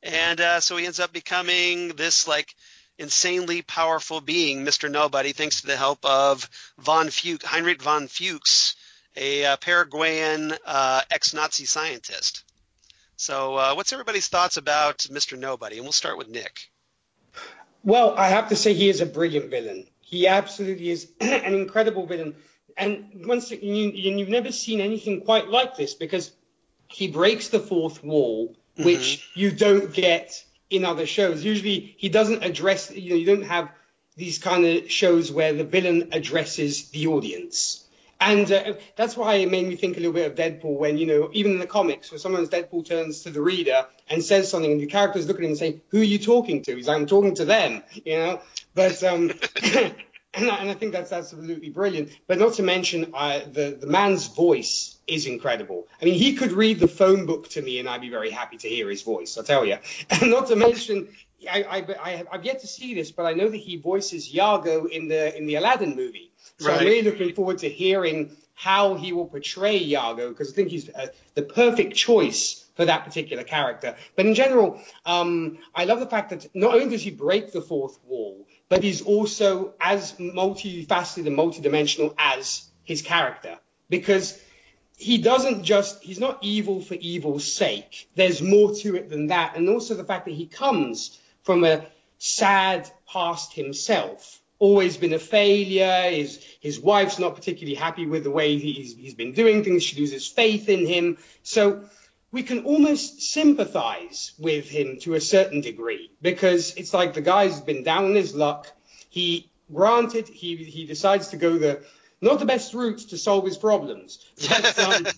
and uh, so he ends up becoming this like insanely powerful being, Mr. Nobody, thanks to the help of von Fuchs, Heinrich von Fuchs, a uh, Paraguayan uh, ex-Nazi scientist. So, uh, what's everybody's thoughts about Mr. Nobody? And we'll start with Nik. Well, I have to say he is a brilliant villain. He absolutely is [clears throat] an incredible villain. And once you, you've never seen anything quite like this because he breaks the fourth wall, mm-hmm. which you don't get in other shows. Usually he doesn't address, you know, you don't have these kind of shows where the villain addresses the audience. And uh, that's why it made me think a little bit of Deadpool when, you know, even in the comics, where sometimes Deadpool turns to the reader and says something, and the character's looking at him and saying, Who are you talking to? He's like, I'm talking to them, you know? But, um, [coughs] and, I, and I think that's absolutely brilliant. But not to mention, uh, the, the man's voice is incredible. I mean, he could read the phone book to me, and I'd be very happy to hear his voice, I tell you. [laughs] And not to mention, I, I, I, have yet to see this, but I know that he voices Iago in the in the Aladdin movie. So right. I'm really looking forward to hearing how he will portray Iago because I think he's uh, the perfect choice for that particular character. But in general, um, I love the fact that not only does he break the fourth wall, but he's also as multifaceted and multidimensional as his character because he doesn't just he's not evil for evil's sake. There's more to it than that, and also the fact that he comes from a sad past himself always been a failure. His his wife's not particularly happy with the way he's he's been doing things. She loses faith in him. So we can almost sympathize with him to a certain degree because it's like the guy's been down on his luck. He granted he he decides to go the not the best route to solve his problems. [laughs]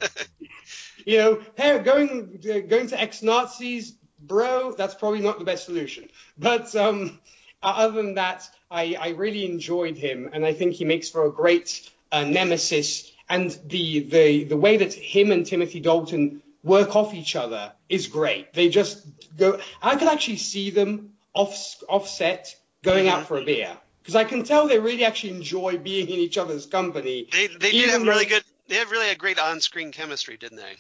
You know, going going to ex Nazis, bro, that's probably not the best solution. But um, other than that, I, I really enjoyed him, and I think he makes for a great uh, nemesis. And the, the the way that him and Timothy Dalton work off each other is great. They just go. I could actually see them off offset going out for a beer because I can tell they really actually enjoy being in each other's company. They they did have really good. They have really a great on-screen chemistry, didn't they?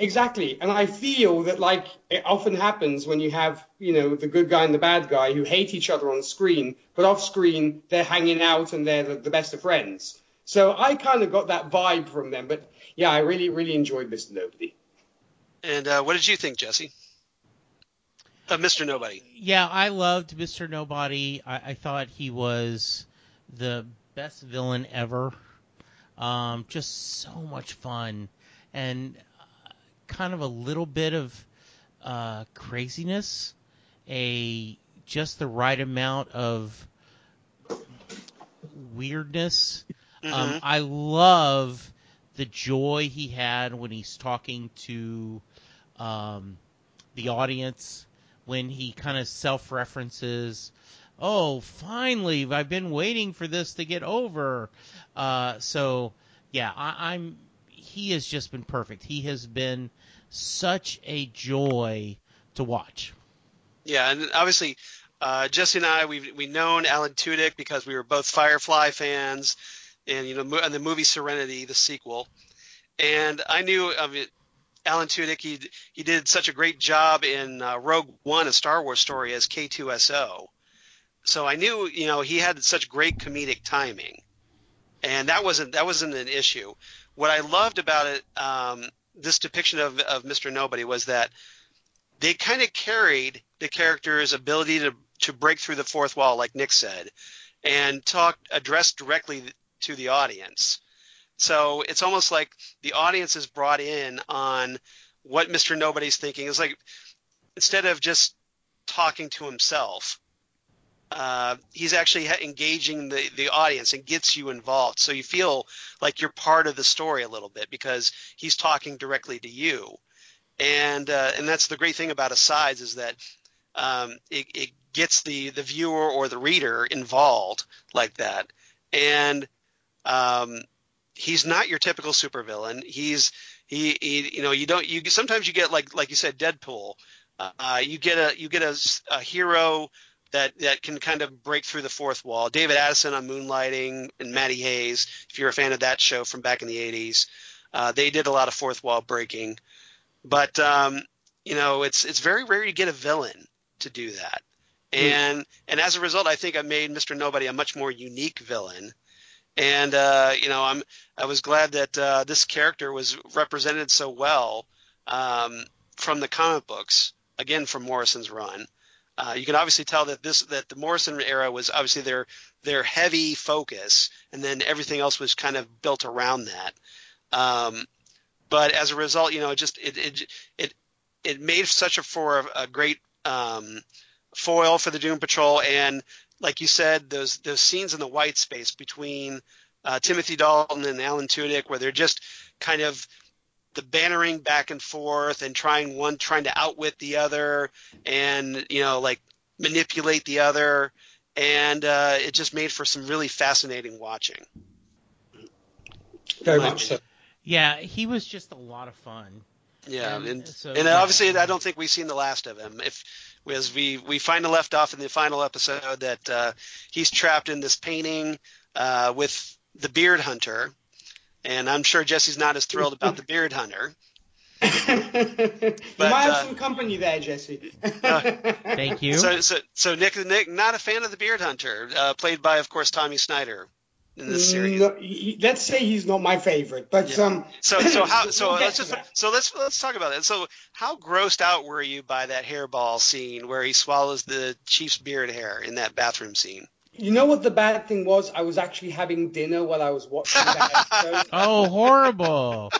Exactly. And I feel that like it often happens when you have, you know, the good guy and the bad guy who hate each other on screen, but off screen they're hanging out and they're the, the best of friends. So I kind of got that vibe from them. But yeah, I really, really enjoyed Mr. Nobody. And uh, what did you think, Jesse? Of Mr. Nobody. Yeah, I loved Mr. Nobody. I, I thought he was the best villain ever. Um, just so much fun. And kind of a little bit of uh, craziness, a just the right amount of weirdness. Um, mm-hmm. Um, I love the joy he had when he's talking to um, the audience, when he kind of self references, oh, finally, I've been waiting for this to get over. Uh, so, yeah, I, I'm he has just been perfect. He has been such a joy to watch. Yeah, and obviously, uh, Jesse and I we've we known Alan Tudyk because we were both Firefly fans, and you know, and the movie Serenity, the sequel, and I knew of it. Alan Tudyk, he he did such a great job in uh, Rogue One, a Star Wars story, as K2SO. So I knew, you know, he had such great comedic timing, and that wasn't that wasn't an issue what I loved about it, um, this depiction of, of Mr. Nobody, was that they kind of carried the character's ability to to break through the fourth wall, like Nik said, and talk address directly to the audience. So it's almost like the audience is brought in on what Mr. Nobody's thinking. It's like instead of just talking to himself, uh, he's actually engaging the, the audience and gets you involved. So you feel like you're part of the story a little bit because he's talking directly to you. And uh, and that's the great thing about asides is that um, it, it gets the, the viewer or the reader involved like that. And um, he's not your typical supervillain. He's he, he you know you don't you sometimes you get like like you said Deadpool. Uh, you get a you get a, a hero that that can kind of break through the fourth wall. David Addison on Moonlighting and Maddie Hayes, if you're a fan of that show from back in the 80s, uh, they did a lot of fourth wall breaking. But um, you know, it's it's very rare you get a villain to do that. Hmm. And mm. and as a result, I think I made Mr. Nobody a much more unique villain. And uh, you know, I'm I was glad that uh, this character was represented so well um, from the comic books, again from Morrison's run. Uh, you can obviously tell that this that the Morrison era was obviously their their heavy focus, and then everything else was kind of built around that. Um, but as a result, you know, it just it it it, it made such a for a, great um, foil for the Doom Patrol, and like you said, those those scenes in the white space between uh, Timothy Dalton and Alan Tudyk, where they're just kind of the bannering back and forth and trying one trying to outwit the other, and you know like manipulate the other, and uh, it just made for some really fascinating watching. Very much so. Yeah, he was just a lot of fun. Yeah, And and, so- and obviously I don't think we've seen the last of him. If as we we find a left off in the final episode that uh, he's trapped in this painting uh, with the beard hunter, and I'm sure Jesse's not as thrilled about the beard hunter. [laughs] you might have uh, some company there, Jesse. Thank you. So so so Nik Nik not a fan of the beard hunter, uh, played by of course Tommy Snider in this series. No, he- let's say he's not my favorite, but Yeah. um. So so how [laughs] so we'll let's just so let's let's talk about that. So how grossed out were you by that hairball scene where he swallows the chief's beard hair in that bathroom scene? You know what the bad thing was? I was actually having dinner while I was watching that episode. [laughs] oh, horrible.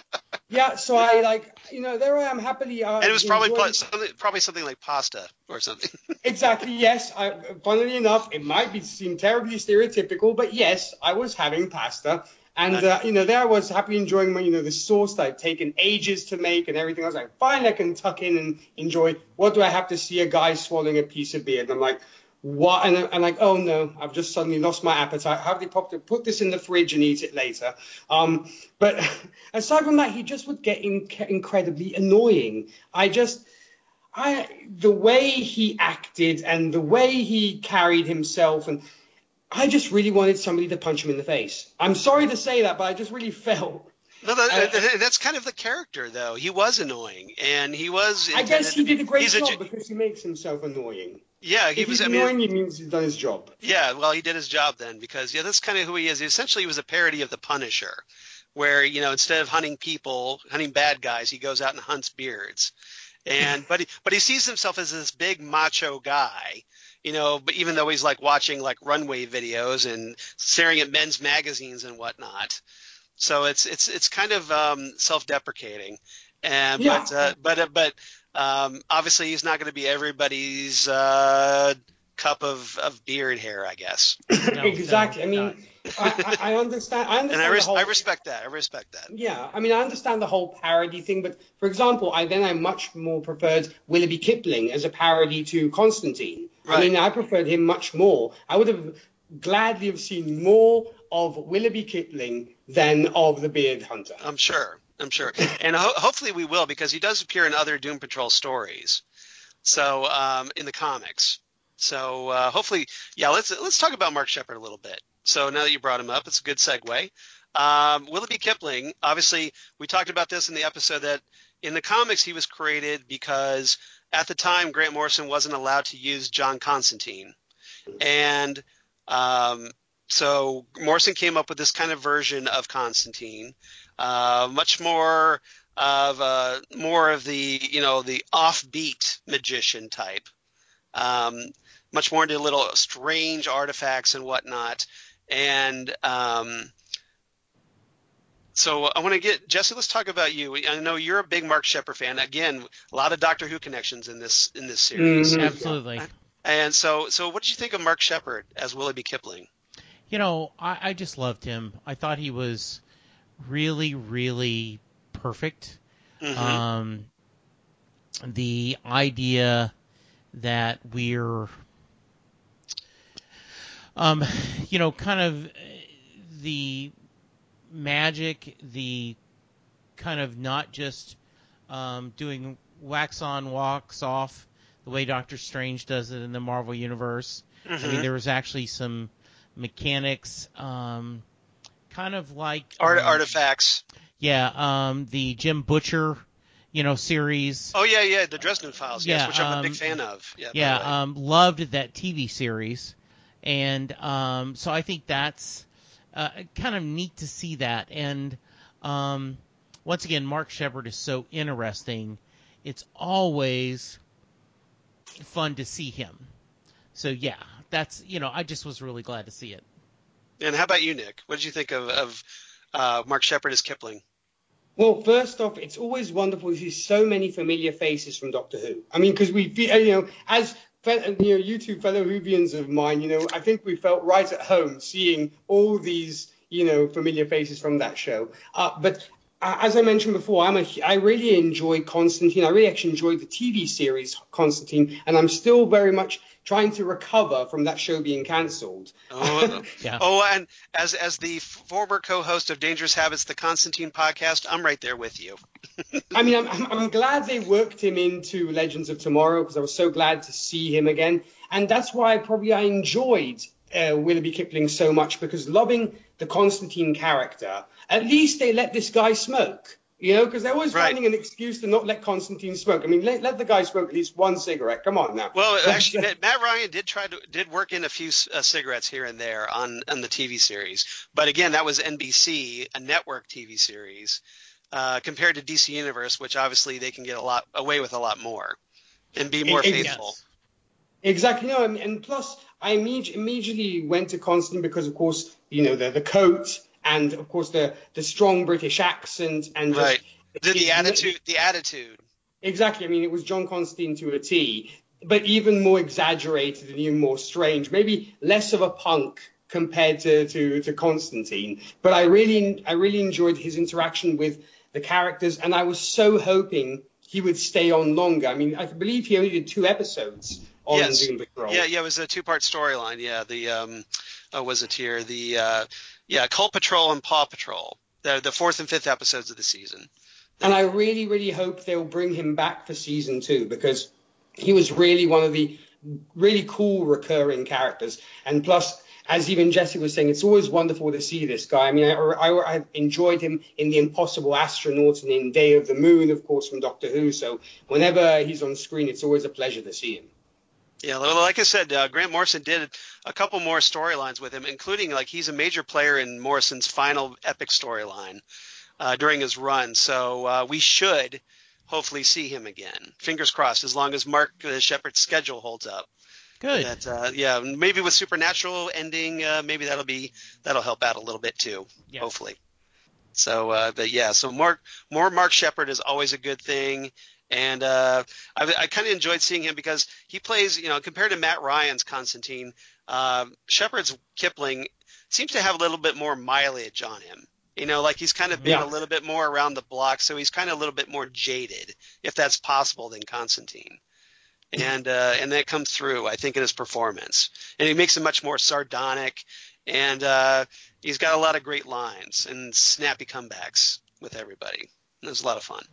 yeah, so I like, you know, there I am happily. Uh, And it was probably enjoying- something, probably something like pasta or something. [laughs] exactly yes. I, funnily enough, it might be seem terribly stereotypical, but yes, I was having pasta, and uh, you know, there I was happily enjoying my, you know, the sauce that I'd taken ages to make and everything. I was like, fine, I can tuck in and enjoy. What do I have to see a guy swallowing a piece of beer? And I'm like. What? And I'm like, oh no, I've just suddenly lost my appetite. How did he pop to put this in the fridge and eat it later? Um, but [laughs] aside from that, he just would get in, incredibly annoying. I just, I the way he acted and the way he carried himself and I just really wanted somebody to punch him in the face. I'm sorry to say that, but I just really [laughs] felt. no, that, that's kind of the character, though. He was annoying, and he was. I guess he intended to be- did a great job ju- because he makes himself annoying. Yeah, he if was. he's I mean, annoying, it means he's done his job. Yeah, well, he did his job then because yeah, that's kind of who he is. He essentially was a parody of the Punisher, where you know instead of hunting people, hunting bad guys, he goes out and hunts beards. And but he, but he sees himself as this big macho guy, you know. But even though he's like watching like runway videos and staring at men's magazines and whatnot, so it's it's it's kind of um, self-deprecating. And Yeah. but uh, but uh, but um, obviously he's not going to be everybody's uh, cup of, of beard hair, I guess. No, [laughs] exactly. no, I mean, I, I, I understand. I understand And I, the res- whole. I respect that. I respect that. Yeah, I mean, I understand the whole parody thing, but for example, I then I much more preferred Willoughby Kipling as a parody to Constantine. I mean, I preferred him much more. I would have gladly have seen more of Willoughby Kipling than of the Beard Hunter. I'm sure. I'm sure. And ho- hopefully we will because he does appear in other Doom Patrol stories. So um, in the comics. So uh, hopefully, yeah. Let's let's talk about Mark Sheppard a little bit. So now that you brought him up, it's a good segue. Um, Willoughby Kipling. Obviously, we talked about this in the episode that in the comics he was created because at the time Grant Morrison wasn't allowed to use John Constantine, and um, so Morrison came up with this kind of version of Constantine, uh, much more of uh, more of the you know the offbeat magician type, um, much more into little strange artifacts and whatnot, and um, so I want to get Jesse. Let's talk about you. I know you're a big Mark Sheppard fan. Again, a lot of Doctor Who connections in this in this series. Mhm. Absolutely. And so, so what did you think of Mark Sheppard as Willoughby Kipling? You know, I, I just loved him. I thought he was really, really perfect. Mhm. Um, the idea that we're, um, you know, kind of the magic, the kind of not just um, doing wax on, wax off, the way Doctor Strange does it in the Marvel Universe. I Mhm. mean, there was actually some mechanics, um, kind of like Art, um, artifacts. Yeah, um, the Jim Butcher, you know, series. Oh yeah, yeah, the Dresden Files, yes, Yeah, which I'm a big um, fan of. Yeah, yeah, um, loved that TV series, and um, so I think that's uh, kind of neat to see that. And um, once again, Mark Sheppard is so interesting. It's always fun to see him. So yeah, that's you know, I just was really glad to see it. And how about you, Nik? What did you think of, of uh, Mark Sheppard as Kipling? Well, first off, it's always wonderful to see so many familiar faces from Doctor Who. I mean, because we, you know, as you know, you two fellow Whovians of mine, you know, I think we felt right at home seeing all these, you know, familiar faces from that show. Uh, but as I mentioned before, I'm a, I really enjoy Constantine. I really actually enjoyed the TV series Constantine, and I'm still very much trying to recover from that show being cancelled. Oh, [laughs] yeah. oh, and as as the former co-host of Dangerous Habits, the Constantine podcast, I'm right there with you. [laughs] I mean, I'm, I'm, I'm glad they worked him into Legends of Tomorrow because I was so glad to see him again, and that's why probably I enjoyed uh, Willoughby Kipling so much because loving the Constantine character, at least they let this guy smoke. You know, because they're always right. finding an excuse to not let Constantine smoke. I mean, let, let the guy smoke at least one cigarette. Come on now. Well, [laughs] actually, Matt Ryan did try to did work in a few uh, cigarettes here and there on on the TV series, but again, that was NBC, a network TV series, uh, compared to DC Universe, which obviously they can get a lot away with a lot more and be more it, faithful. Yes. Exactly. No, and, and plus, I immediately went to Constantine because, of course, you know the the coat and of course the the strong British accent and just, right. the, the attitude. The attitude. Exactly. I mean, it was John Constantine to a T, but even more exaggerated and even more strange. Maybe less of a punk compared to, to, to Constantine. But I really I really enjoyed his interaction with the characters, and I was so hoping he would stay on longer. I mean, I believe he only did two episodes on yes. Doom Patrol. Yeah, yeah, it was a two-part storyline. Yeah, the um, uh, was it here the uh, yeah, Cult Patrol and Paw Patrol. The, the fourth and fifth episodes of the season. And I really, really hope they'll bring him back for season two because he was really one of the really cool recurring characters. And plus, as even Jesse was saying, it's always wonderful to see this guy. I mean, I, I, I enjoyed him in The Impossible Astronaut and in Day of the Moon, of course, from Doctor Who. So whenever he's on screen, it's always a pleasure to see him. Yeah, like I said, uh, Grant Morrison did a couple more storylines with him, including like he's a major player in Morrison's final epic storyline uh, during his run. So uh, we should hopefully see him again. Fingers crossed, as long as Mark uh, Sheppard's schedule holds up. Good. That, uh, yeah, maybe with Supernatural ending, uh, maybe that'll be that'll help out a little bit too. Yeah. Hopefully. So, uh, but yeah, so more more Mark Sheppard is always a good thing. And uh, I, I kind of enjoyed seeing him because he plays, you know, compared to Matt Ryan's Constantine, uh, Sheppard's Kipling seems to have a little bit more mileage on him. You know, like he's kind of been yeah. a little bit more around the block, so he's kind of a little bit more jaded, if that's possible, than Constantine. And uh, and that comes through, I think, in his performance. And he makes him much more sardonic, and uh, he's got a lot of great lines and snappy comebacks with everybody. It was a lot of fun.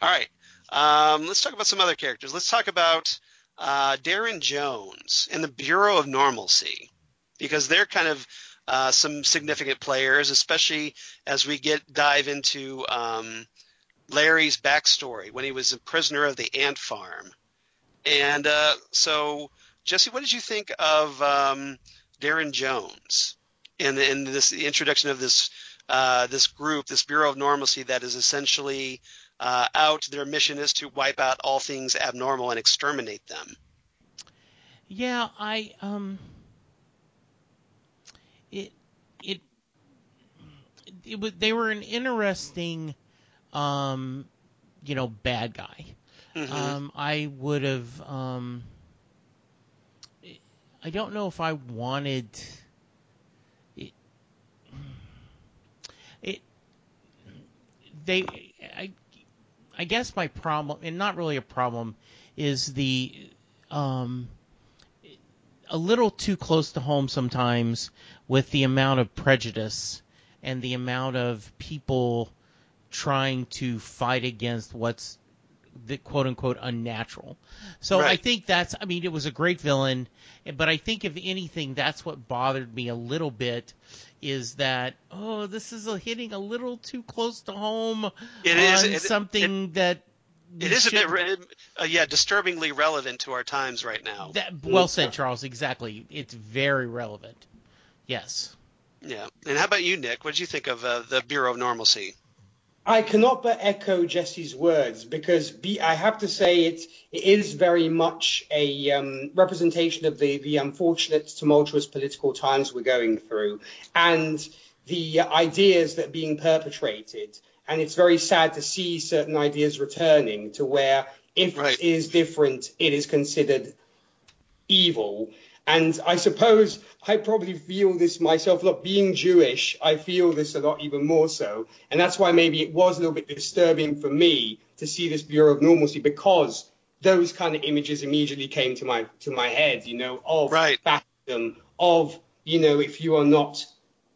All right, um, let's talk about some other characters. Let's talk about uh, Darren Jones and the Bureau of Normalcy because they're kind of uh, some significant players, especially as we get dive into um, Larry's backstory when he was a prisoner of the ant farm. And uh, so, Jesse, what did you think of um, Darren Jones in, in this the introduction of this uh, this group, this Bureau of Normalcy that is essentially uh, out. Their mission is to wipe out all things abnormal and exterminate them. Yeah, I um, it it it was they were an interesting um, you know, bad guy. Mm-hmm. Um, I would have um, I don't know if I wanted it, it they I guess my problem, and not really a problem, is the um, a little too close to home sometimes with the amount of prejudice and the amount of people trying to fight against what's the quote unquote unnatural. So right. I think that's I mean it was a great villain, but I think if anything that's what bothered me a little bit is that oh this is a, hitting a little too close to home it is it, something it, that it is should, a bit uh, yeah disturbingly relevant to our times right now. That, well said Charles exactly it's very relevant. Yes. Yeah. And how about you Nik? What did you think of uh, the Bureau of Normalcy? I cannot but echo Jesse's words because be, I have to say it, it is very much a um, representation of the, the unfortunate, tumultuous political times we're going through and the ideas that are being perpetrated. And it's very sad to see certain ideas returning to where if right. it is different, it is considered evil. And I suppose I probably feel this myself. Look, being Jewish, I feel this a lot even more so. And that's why maybe it was a little bit disturbing for me to see this Bureau of Normalcy because those kind of images immediately came to my to my head, you know, of right. fascism, of, you know, if you are not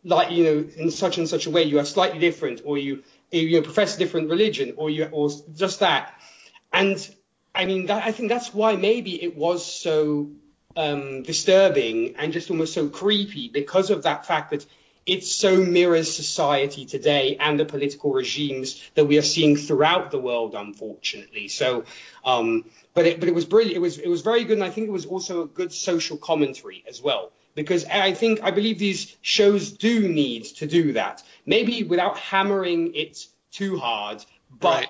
like, you know, in such and such a way, you are slightly different, or you you know, profess a different religion, or you or just that. And I mean, that, I think that's why maybe it was so um, disturbing and just almost so creepy because of that fact that it so mirrors society today and the political regimes that we are seeing throughout the world, unfortunately. So, um, but it, but it was brilliant. It was it was very good, and I think it was also a good social commentary as well. Because I think I believe these shows do need to do that. Maybe without hammering it too hard, but right.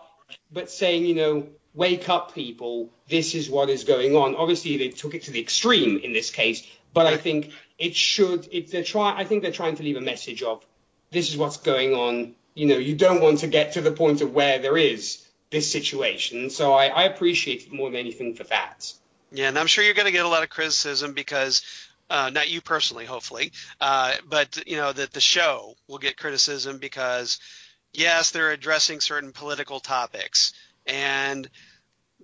but saying you know wake up people. This is what is going on. Obviously they took it to the extreme in this case but i think it should they're try i think they're trying to leave a message of this is what's going on. You know you don't want to get to the point of where there is this situation. So i, I appreciate it more than anything for that. Yeah and i'm sure you're going to get a lot of criticism because uh, not you personally, hopefully, uh, but you know that the show will get criticism because yes, they're addressing certain political topics, and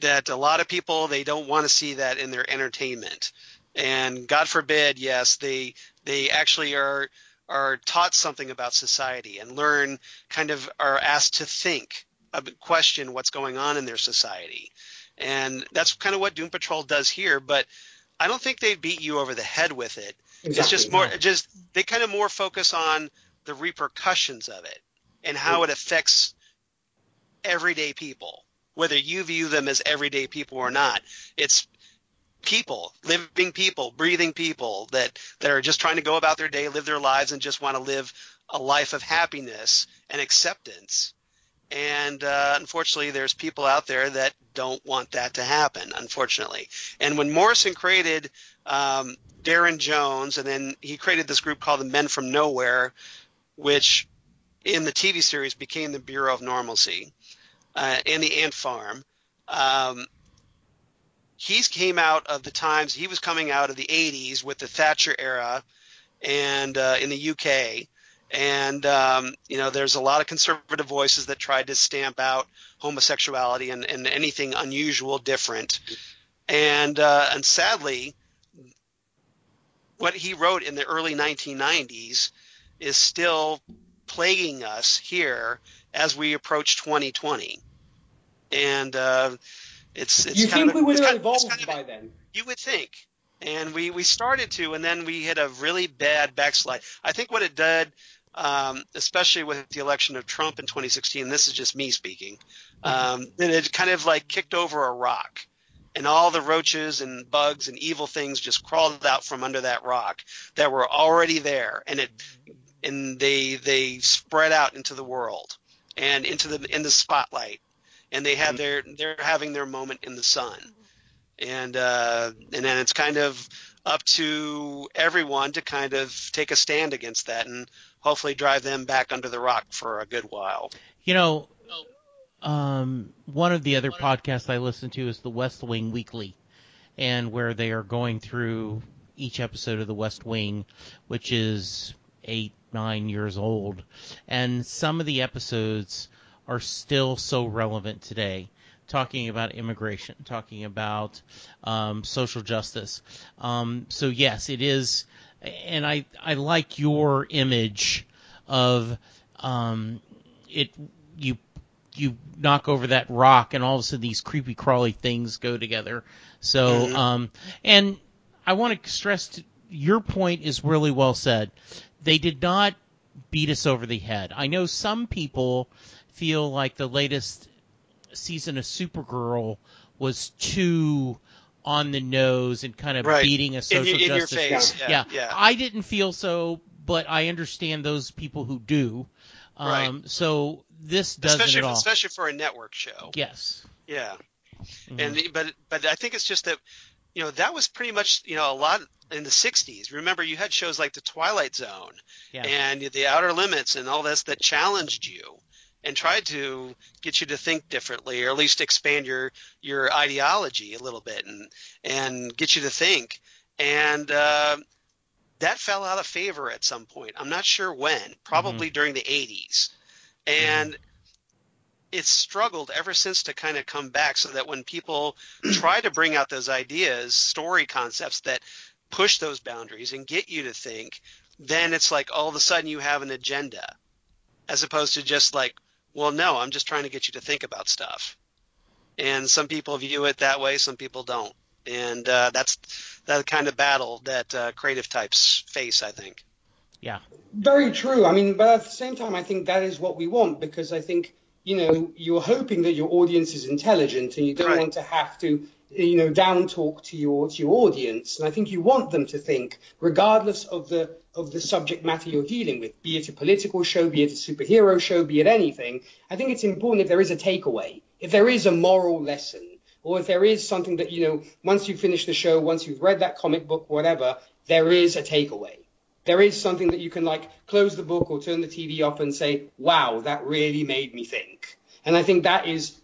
that a lot of people they don't want to see that in their entertainment. And God forbid, yes, they they actually are are taught something about society and learn kind of are asked to think, uh, question what's going on in their society. And that's kind of what Doom Patrol does here, but I don't think they beat you over the head with it. Exactly, it's just more no. just they kind of more focus on the repercussions of it and how it affects everyday people, whether you view them as everyday people or not. It's people, living people, breathing people that, that are just trying to go about their day, live their lives, and just want to live a life of happiness and acceptance. And uh, unfortunately, there's people out there that don't want that to happen, unfortunately. And when Morrison created um, Darren Jones, and then he created this group called the Men from Nowhere, which in the TV series became the Bureau of Normalcy uh, and the Ant Farm. Um, he came out of the times he was coming out of the 80s with the Thatcher era and uh, in the UK. And um, you know, there's a lot of conservative voices that tried to stamp out homosexuality and, and anything unusual, different. And uh, and sadly, what he wrote in the early 1990s is still plaguing us here as we approach 2020. And uh, it's, it's you think of, we would have evolved kind of, by then? You would think, and we we started to, and then we hit a really bad backslide. I think what it did. Um, especially with the election of Trump in 2016, this is just me speaking, um, that it kind of like kicked over a rock and all the roaches and bugs and evil things just crawled out from under that rock that were already there and it and they they spread out into the world and into the in the spotlight and they have their they're having their moment in the sun. And uh, and then it's kind of up to everyone to kind of take a stand against that and hopefully drive them back under the rock for a good while. You know, um, one of the other podcasts I listen to is the West Wing Weekly, and where they are going through each episode of the West Wing, which is eight, nine years old, and some of the episodes are still so relevant today. Talking about immigration, talking about um, social justice. Um, so yes, it is, and I I like your image of um, it. You you knock over that rock, and all of a sudden these creepy crawly things go together. So mm-hmm. um, and I want to stress to, your point is really well said. They did not beat us over the head. I know some people feel like the latest season of Supergirl was too on the nose and kind of right. beating a social in, in justice. Yeah. Yeah. yeah. I didn't feel so, but I understand those people who do. Um, right. So this doesn't especially, at all. Especially for a network show. Yes. Yeah. Mm-hmm. And but but I think it's just that you know that was pretty much you know a lot in the 60s. Remember, you had shows like The Twilight Zone yeah. and The Outer Limits and all this that challenged you and try to get you to think differently or at least expand your your ideology a little bit and and get you to think. and uh, that fell out of favor at some point. I'm not sure when, probably mm-hmm. during the 80s, and mm-hmm. it's struggled ever since to kind of come back. So that when people [clears throat] try to bring out those ideas, story concepts that push those boundaries and get you to think, then it's like all of a sudden you have an agenda, as opposed to just like, well, no, I'm just trying to get you to think about stuff. And some people view it that way, some people don't and uh, that's that kind of battle that uh, creative types face. I think. Yeah. Very true. I mean, but at the same time, I think that is what we want because I think you know you're hoping that your audience is intelligent and you don't right. want to have to you know down talk to your to your audience and i think you want them to think regardless of the of the subject matter you're dealing with be it a political show be it a superhero show be it anything i think it's important if there is a takeaway if there is a moral lesson or if there is something that, you know, once you finish the show, once you've read that comic book, whatever, there is a takeaway. There is something that you can like close the book or turn the TV off and say, wow, that really made me think. And I think that is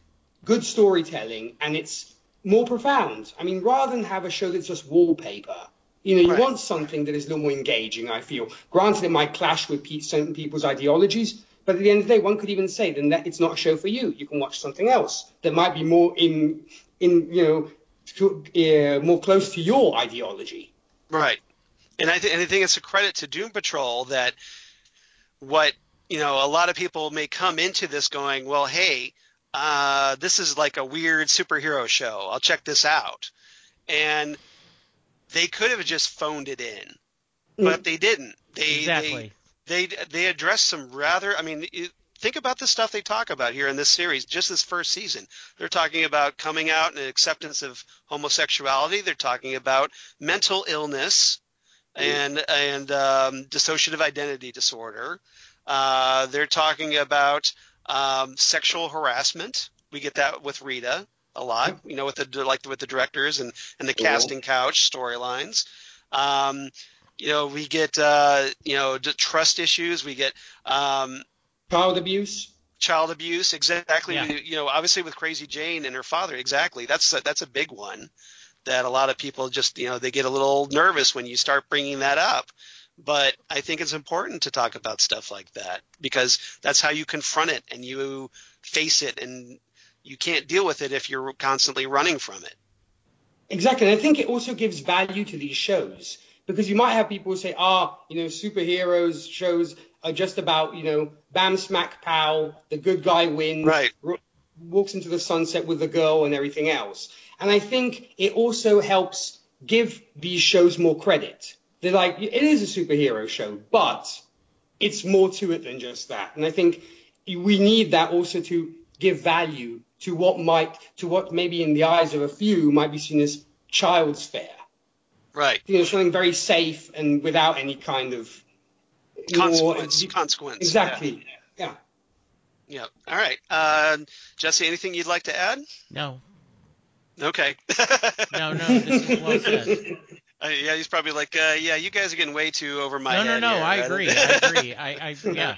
good storytelling and it's more profound. I mean, rather than have a show that's just wallpaper, you know, you right. want something that is a little more engaging, I feel. Granted, it might clash with certain people's ideologies, but at the end of the day, one could even say then that it's not a show for you. You can watch something else that might be more in in you know to, uh, more close to your ideology. Right, and I, th- and I think it's a credit to Doom Patrol that what you know a lot of people may come into this going, well, hey, uh, this is like a weird superhero show. I'll check this out, and they could have just phoned it in, but mm. they didn't. They exactly. They, they they address some rather. I mean, it, think about the stuff they talk about here in this series, just this first season. They're talking about coming out and acceptance of homosexuality. They're talking about mental illness and and um, dissociative identity disorder. Uh, they're talking about um, sexual harassment. We get that with Rita a lot, you know, with the like with the directors and and the casting couch storylines. Um, you know, we get uh, you know trust issues. We get um, Child abuse. Child abuse, exactly. Yeah. You know, obviously with Crazy Jane and her father, exactly. That's a, that's a big one that a lot of people just you know they get a little nervous when you start bringing that up. But I think it's important to talk about stuff like that because that's how you confront it and you face it, and you can't deal with it if you're constantly running from it. Exactly. And I think it also gives value to these shows because you might have people say, ah, you know, superheroes shows are just about, you know, bam, smack, pow, the good guy wins, right. r- walks into the sunset with the girl and everything else. And I think it also helps give these shows more credit. They're like, it is a superhero show, but it's more to it than just that. And I think we need that also to give value to what might, to what maybe in the eyes of a few might be seen as child's fare. Right. You know, something very safe and without any kind of consequence. More, consequence. Exactly. Yeah. yeah. Yeah. All right. Uh, Jesse, anything you'd like to add? No. Okay. [laughs] no, no. This is well said. Uh, yeah, he's probably like, uh, yeah, you guys are getting way too over my no, head. No, no, no. I agree. [laughs] I agree. I, I, yeah.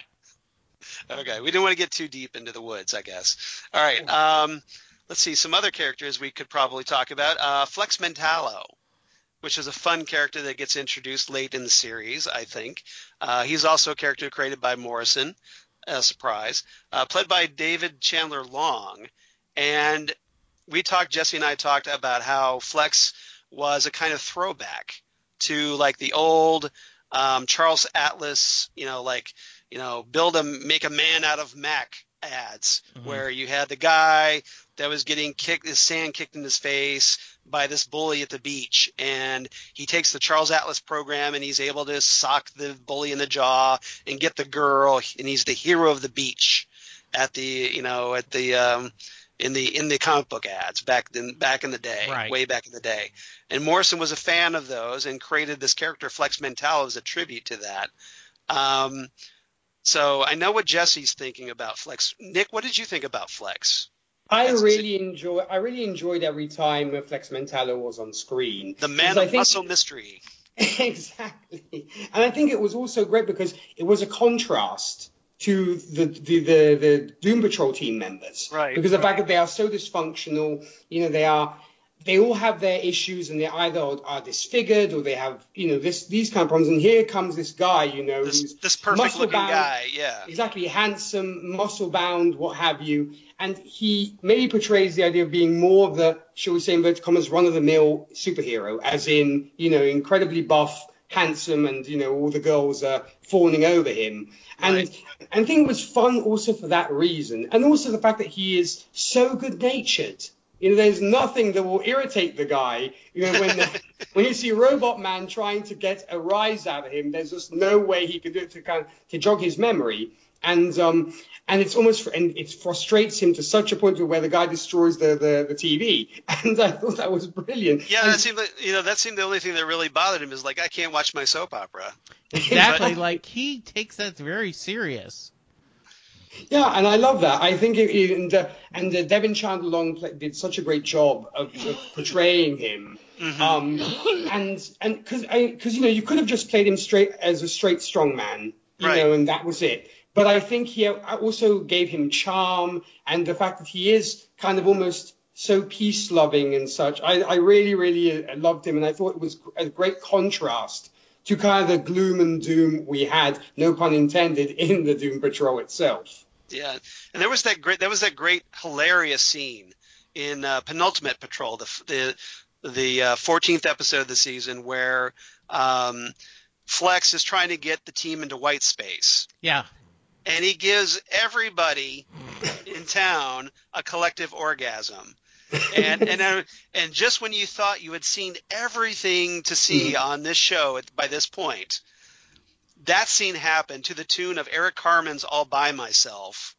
Okay, we didn't want to get too deep into the woods, I guess. All right. Um, let's see some other characters we could probably talk about. Uh, Flex Mentallo which is a fun character that gets introduced late in the series, I think. Uh, he's also a character created by Morrison, a surprise, uh, played by Devan Chandler Long. And we talked, Jesse and I talked about how Flex was a kind of throwback to like the old um, Charles Atlas, you know, like, you know, build a, make a man out of Mac ads mm-hmm. where you had the guy that was getting kicked, his sand kicked in his face by this bully at the beach, and he takes the Charles Atlas program and he's able to sock the bully in the jaw and get the girl, and he's the hero of the beach at the you know at the um, in the in the comic book ads back in back in the day, right. way back in the day. And Morrison was a fan of those and created this character Flex Mental as a tribute to that. Um, so I know what Jesse's thinking about Flex. Nik, what did you think about Flex? I really enjoy. I really enjoyed every time when Flex Mentallo was on screen. The man of muscle mystery. [laughs] exactly, and I think it was also great because it was a contrast to the the the, the Doom Patrol team members. Right. Because the fact that they are so dysfunctional, you know, they are they all have their issues and they either are disfigured or they have, you know, this these kind of problems. And here comes this guy, you know, this, this perfect looking guy, yeah. Exactly, handsome, muscle bound, what have you. And he maybe portrays the idea of being more of the, shall we say, inverted commas, run of the mill superhero, as in, you know, incredibly buff, handsome, and, you know, all the girls are fawning over him. And, right. and I think it was fun also for that reason. And also the fact that he is so good natured you know, there's nothing that will irritate the guy. You know, when the, [laughs] when you see Robot Man trying to get a rise out of him, there's just no way he can do it to kind of to jog his memory. And um and it's almost and it frustrates him to such a point where the guy destroys the, the, the TV. [laughs] And I thought that was brilliant. Yeah, and, that seemed like, you know that seemed the only thing that really bothered him is like I can't watch my soap opera. Exactly, [laughs] like he takes that very serious. Yeah, and I love that. I think it, and uh, and uh, Devan Chandler Long did such a great job of, of portraying him. Mm-hmm. Um, and and because because you know you could have just played him straight as a straight strong man, you right. know, and that was it. But I think he also gave him charm and the fact that he is kind of almost so peace loving and such. I, I really really uh, loved him, and I thought it was a great contrast to kind of the gloom and doom we had, no pun intended, [laughs] in the Doom Patrol itself. Yeah, and there was that great there was that great hilarious scene in uh, penultimate patrol, the the the uh, 14th episode of the season where um, Flex is trying to get the team into white space. Yeah. And he gives everybody in town a collective orgasm. and and uh, and just when you thought you had seen everything to see on this show at, by this point, that scene happened to the tune of Eric Carmen's "All by Myself"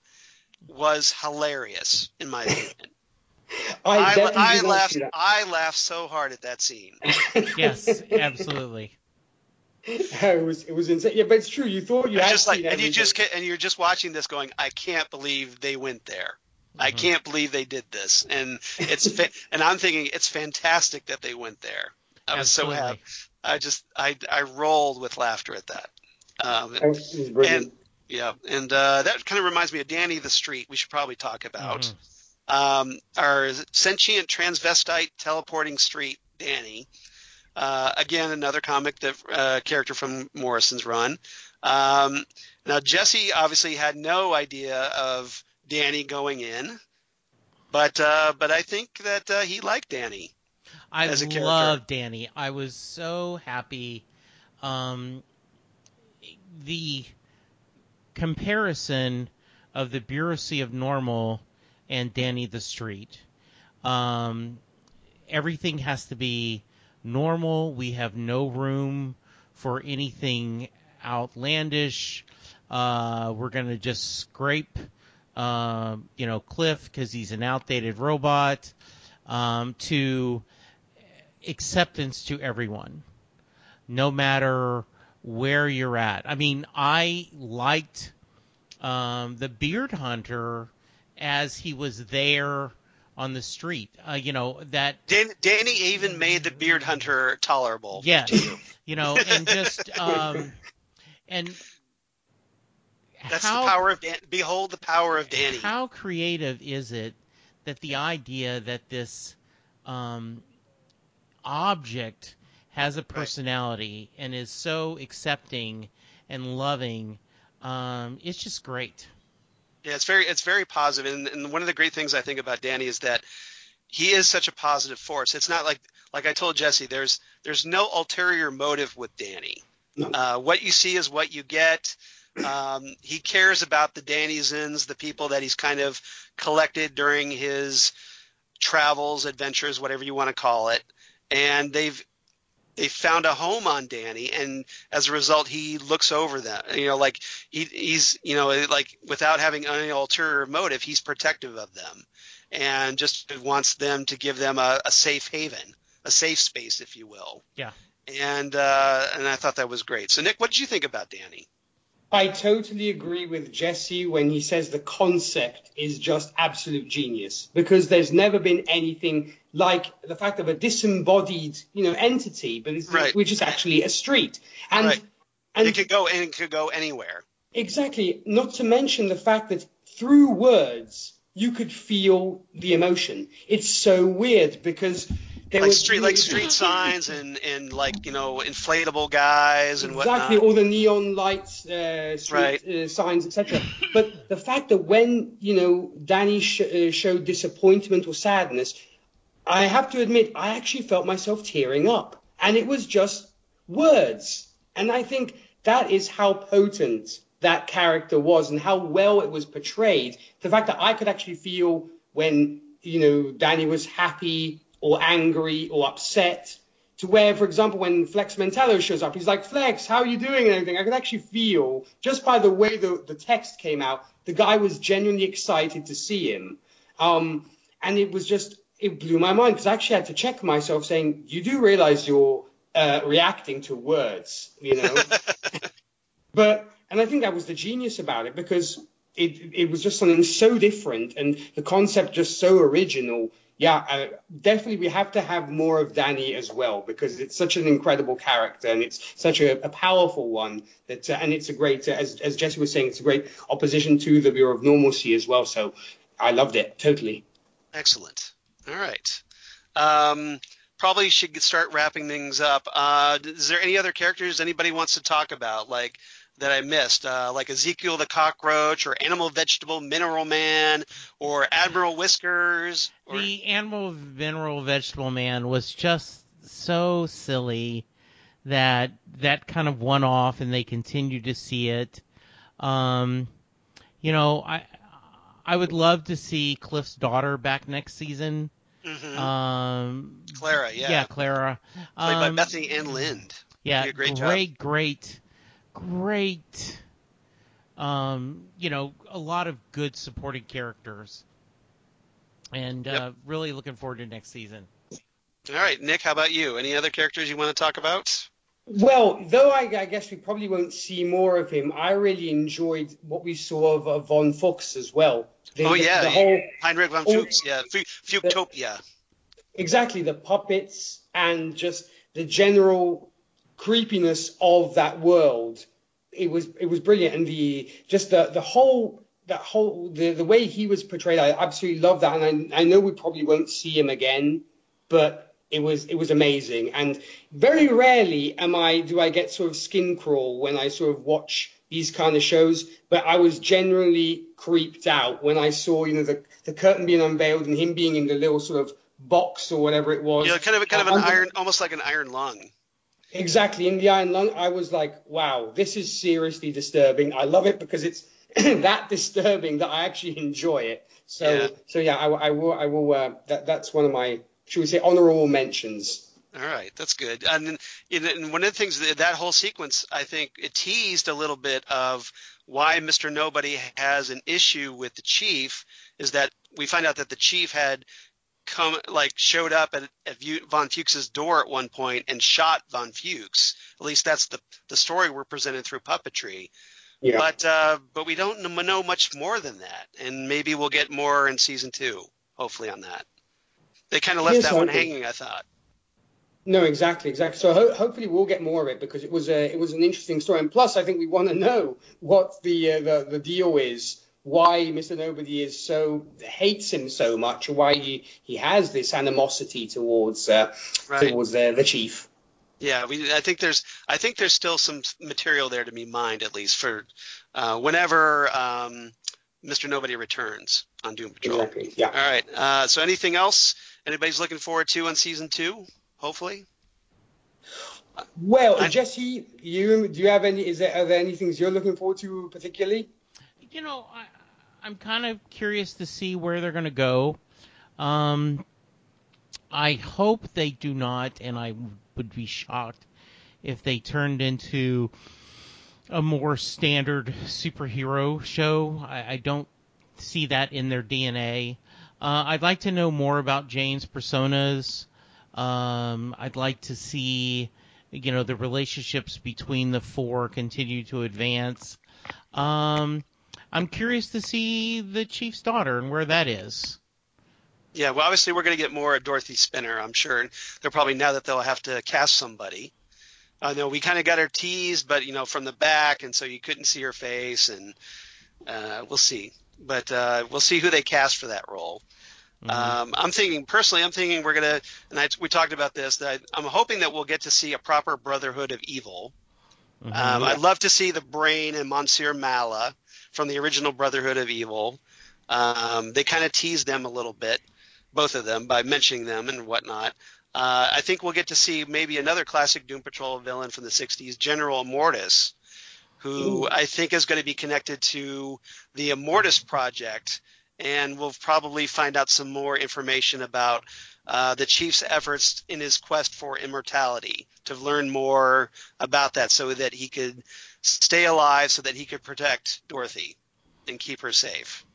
was hilarious in my opinion. [laughs] I, I, I laughed. I laughed so hard at that scene. [laughs] yes, absolutely. it was it was insane. Yeah, but it's true. You thought you had just like, and you just and you're just watching this, going, I can't believe they went there. Mm-hmm. I can't believe they did this, and it's fa- [laughs] and I'm thinking it's fantastic that they went there. I was Absolutely. so happy. I just I I rolled with laughter at that. Um, and, and, yeah, and uh, that kind of reminds me of Danny the Street. We should probably talk about mm-hmm. um, our sentient transvestite teleporting street, Danny. Uh, again, another comic that uh, character from Morrison's run. Um, now Jesse obviously had no idea of Danny going in, but uh, but I think that uh, he liked Danny. I love Danny. I was so happy. Um, the comparison of the Bureaucracy of Normal and Danny the Street. Um, everything has to be normal. We have no room for anything outlandish. Uh, we're going to just scrape, uh, you know, Cliff because he's an outdated robot, um, to acceptance to everyone, no matter where you're at. I mean, I liked um, the Beard Hunter as he was there on the street. Uh, you know that Dan- Danny even made the Beard Hunter tolerable. Yes, you know, and just [laughs] um, and that's how, the power of Dan- behold the power of Danny. How creative is it that the idea that this um, object has a personality right. and is so accepting and loving. Um, it's just great. Yeah, it's very it's very positive, and, and one of the great things I think about Danny is that he is such a positive force. It's not like like I told Jesse. There's there's no ulterior motive with Danny. Uh, what you see is what you get. Um, he cares about the Dannysons, the people that he's kind of collected during his travels, adventures, whatever you want to call it, and they've they found a home on Danny, and as a result, he looks over them. You know, like he, he's, you know, like without having any ulterior motive, he's protective of them, and just wants them to give them a, a safe haven, a safe space, if you will. Yeah. And uh, and I thought that was great. So Nik, what did you think about Danny? I totally agree with Jesse when he says the concept is just absolute genius because there's never been anything like the fact of a disembodied, you know, entity, but it's, right. which is actually a street. And, right. and it could go and it could go anywhere. Exactly. Not to mention the fact that through words you could feel the emotion. It's so weird because there like was street like street signs and and like you know inflatable guys and exactly whatnot. all the neon lights, uh, street Right. uh, signs, etc. but the fact that when you know Danny sh- uh, showed disappointment or sadness, I have to admit I actually felt myself tearing up, and it was just words. And I think that is how potent that character was and how well it was portrayed. The fact that I could actually feel when you know Danny was happy or angry or upset to where, for example, when Flex Mentallo shows up, he's like, Flex, how are you doing and everything. I could actually feel, just by the way the, the text came out, the guy was genuinely excited to see him. Um, and it was just, it blew my mind because I actually had to check myself saying, you do realize you're uh, reacting to words, you know? [laughs] but, and I think that was the genius about it because it, it was just something so different and the concept just so original. Yeah, uh, definitely we have to have more of Danny as well because it's such an incredible character and it's such a, a powerful one that, uh, and it's a great, uh, as, as Jesse was saying, it's a great opposition to the Bureau of Normalcy as well. So I loved it totally. Excellent. All right. Um, probably should start wrapping things up. Uh, is there any other characters anybody wants to talk about, like that I missed, uh, like Ezekiel the cockroach, or Animal Vegetable Mineral Man, or Admiral Whiskers? Or, The animal mineral vegetable man was just so silly that that kind of one off and they continue to see it. Um, you know, I I would love to see Cliff's daughter back next season. Mhm. Um, Clara, yeah, yeah, Clara. played by Um, Bethany Anne Lind. Yeah, a great job. great, great, great. Um, you know, a lot of good supporting characters, and Yep. uh, really looking forward to next season. All right, Nik, how about you? Any other characters you want to talk about? Well, though I, I guess we probably won't see more of him, I really enjoyed what we saw of, of Von Fuchs as well. The, Oh, yeah, the whole Heinrich von. Fuchs, yeah, Fu- Fuchtopia. exactly the puppets and just the general creepiness of that world. It was it was brilliant, and the just the the whole that whole the the way he was portrayed, I absolutely love that, and I, I know we probably won't see him again, but it was it was amazing, and very rarely am I do I get sort of skin crawl when I sort of watch these kind of shows, but I was generally creeped out when I saw you know the the curtain being unveiled and him being in the little sort of box or whatever it was. Know, kind of kind of an iron, almost like an iron lung. Exactly in the Iron Lung, I was like, wow, this is seriously disturbing. I love it because it's [clears throat] that disturbing that I actually enjoy it. So, Yeah. so yeah, I, I will, I will. Uh, that that's one of my, should we say, honorable mentions. All right, that's good. And, then, you know, and one of the things that, that whole sequence, I think, it teased a little bit of why Mr. Nobody has an issue with the chief. Is that we find out that the chief had come, like, showed up at, at von Fuchs's door at one point and shot von Fuchs. At least that's the the story we're presented through puppetry. Yeah. But uh, but we don't know much more than that, and maybe we'll get more in season two. Hopefully, on that. They kind of left Here's that one hanging. I thought. No, exactly, exactly. So ho- hopefully we'll get more of it because it was a it was an interesting story, and plus I think we want to know what the uh, the the deal is, why Mr. Nobody is so hates him so much, why he he has this animosity towards uh, Right. towards uh, the chief. Yeah, we. I think there's. I think there's still some material there to be mined, at least for uh, whenever um, Mr. Nobody returns on Doom Patrol. Exactly. Yeah. All right. Uh, so, anything else anybody's looking forward to on season two? Hopefully. Well, I- Jesse, you do you have any? Is there are there any things you're looking forward to particularly? You know, I, I'm kind of curious to see where they're going to go. Um, I hope they do not, and I would be shocked if they turned into a more standard superhero show. I, I don't see that in their DNA. Uh, I'd like to know more about Jane's personas. Um, I'd like to see, you know, the relationships between the four continue to advance. Um, I'm curious to see the chief's daughter and where that is. Yeah. Well, obviously we're going to get more of Dorothy Spinner, I'm sure. And they're probably now that they'll have to cast somebody. I know we kind of got her teased, but you know from the back, and so you couldn't see her face, and uh, we'll see. But uh, we'll see who they cast for that role. Mm-hmm. Um, I'm thinking personally, I'm thinking we're gonna, and I, we talked about this. That I'm hoping that we'll get to see a proper Brotherhood of Evil. Mm-hmm. Um, I'd love to see the Brain and Monsieur Mallah from the original Brotherhood of Evil. Um, they kind of tease them a little bit, both of them, by mentioning them and whatnot. Uh, I think we'll get to see maybe another classic Doom Patrol villain from the 60s, General Immortus, who Ooh. I think is going to be connected to the Immortus Project, and we'll probably find out some more information about uh, the Chief's efforts in his quest for immortality to learn more about that so that he could stay alive so that he could protect Dorothy and keep her safe.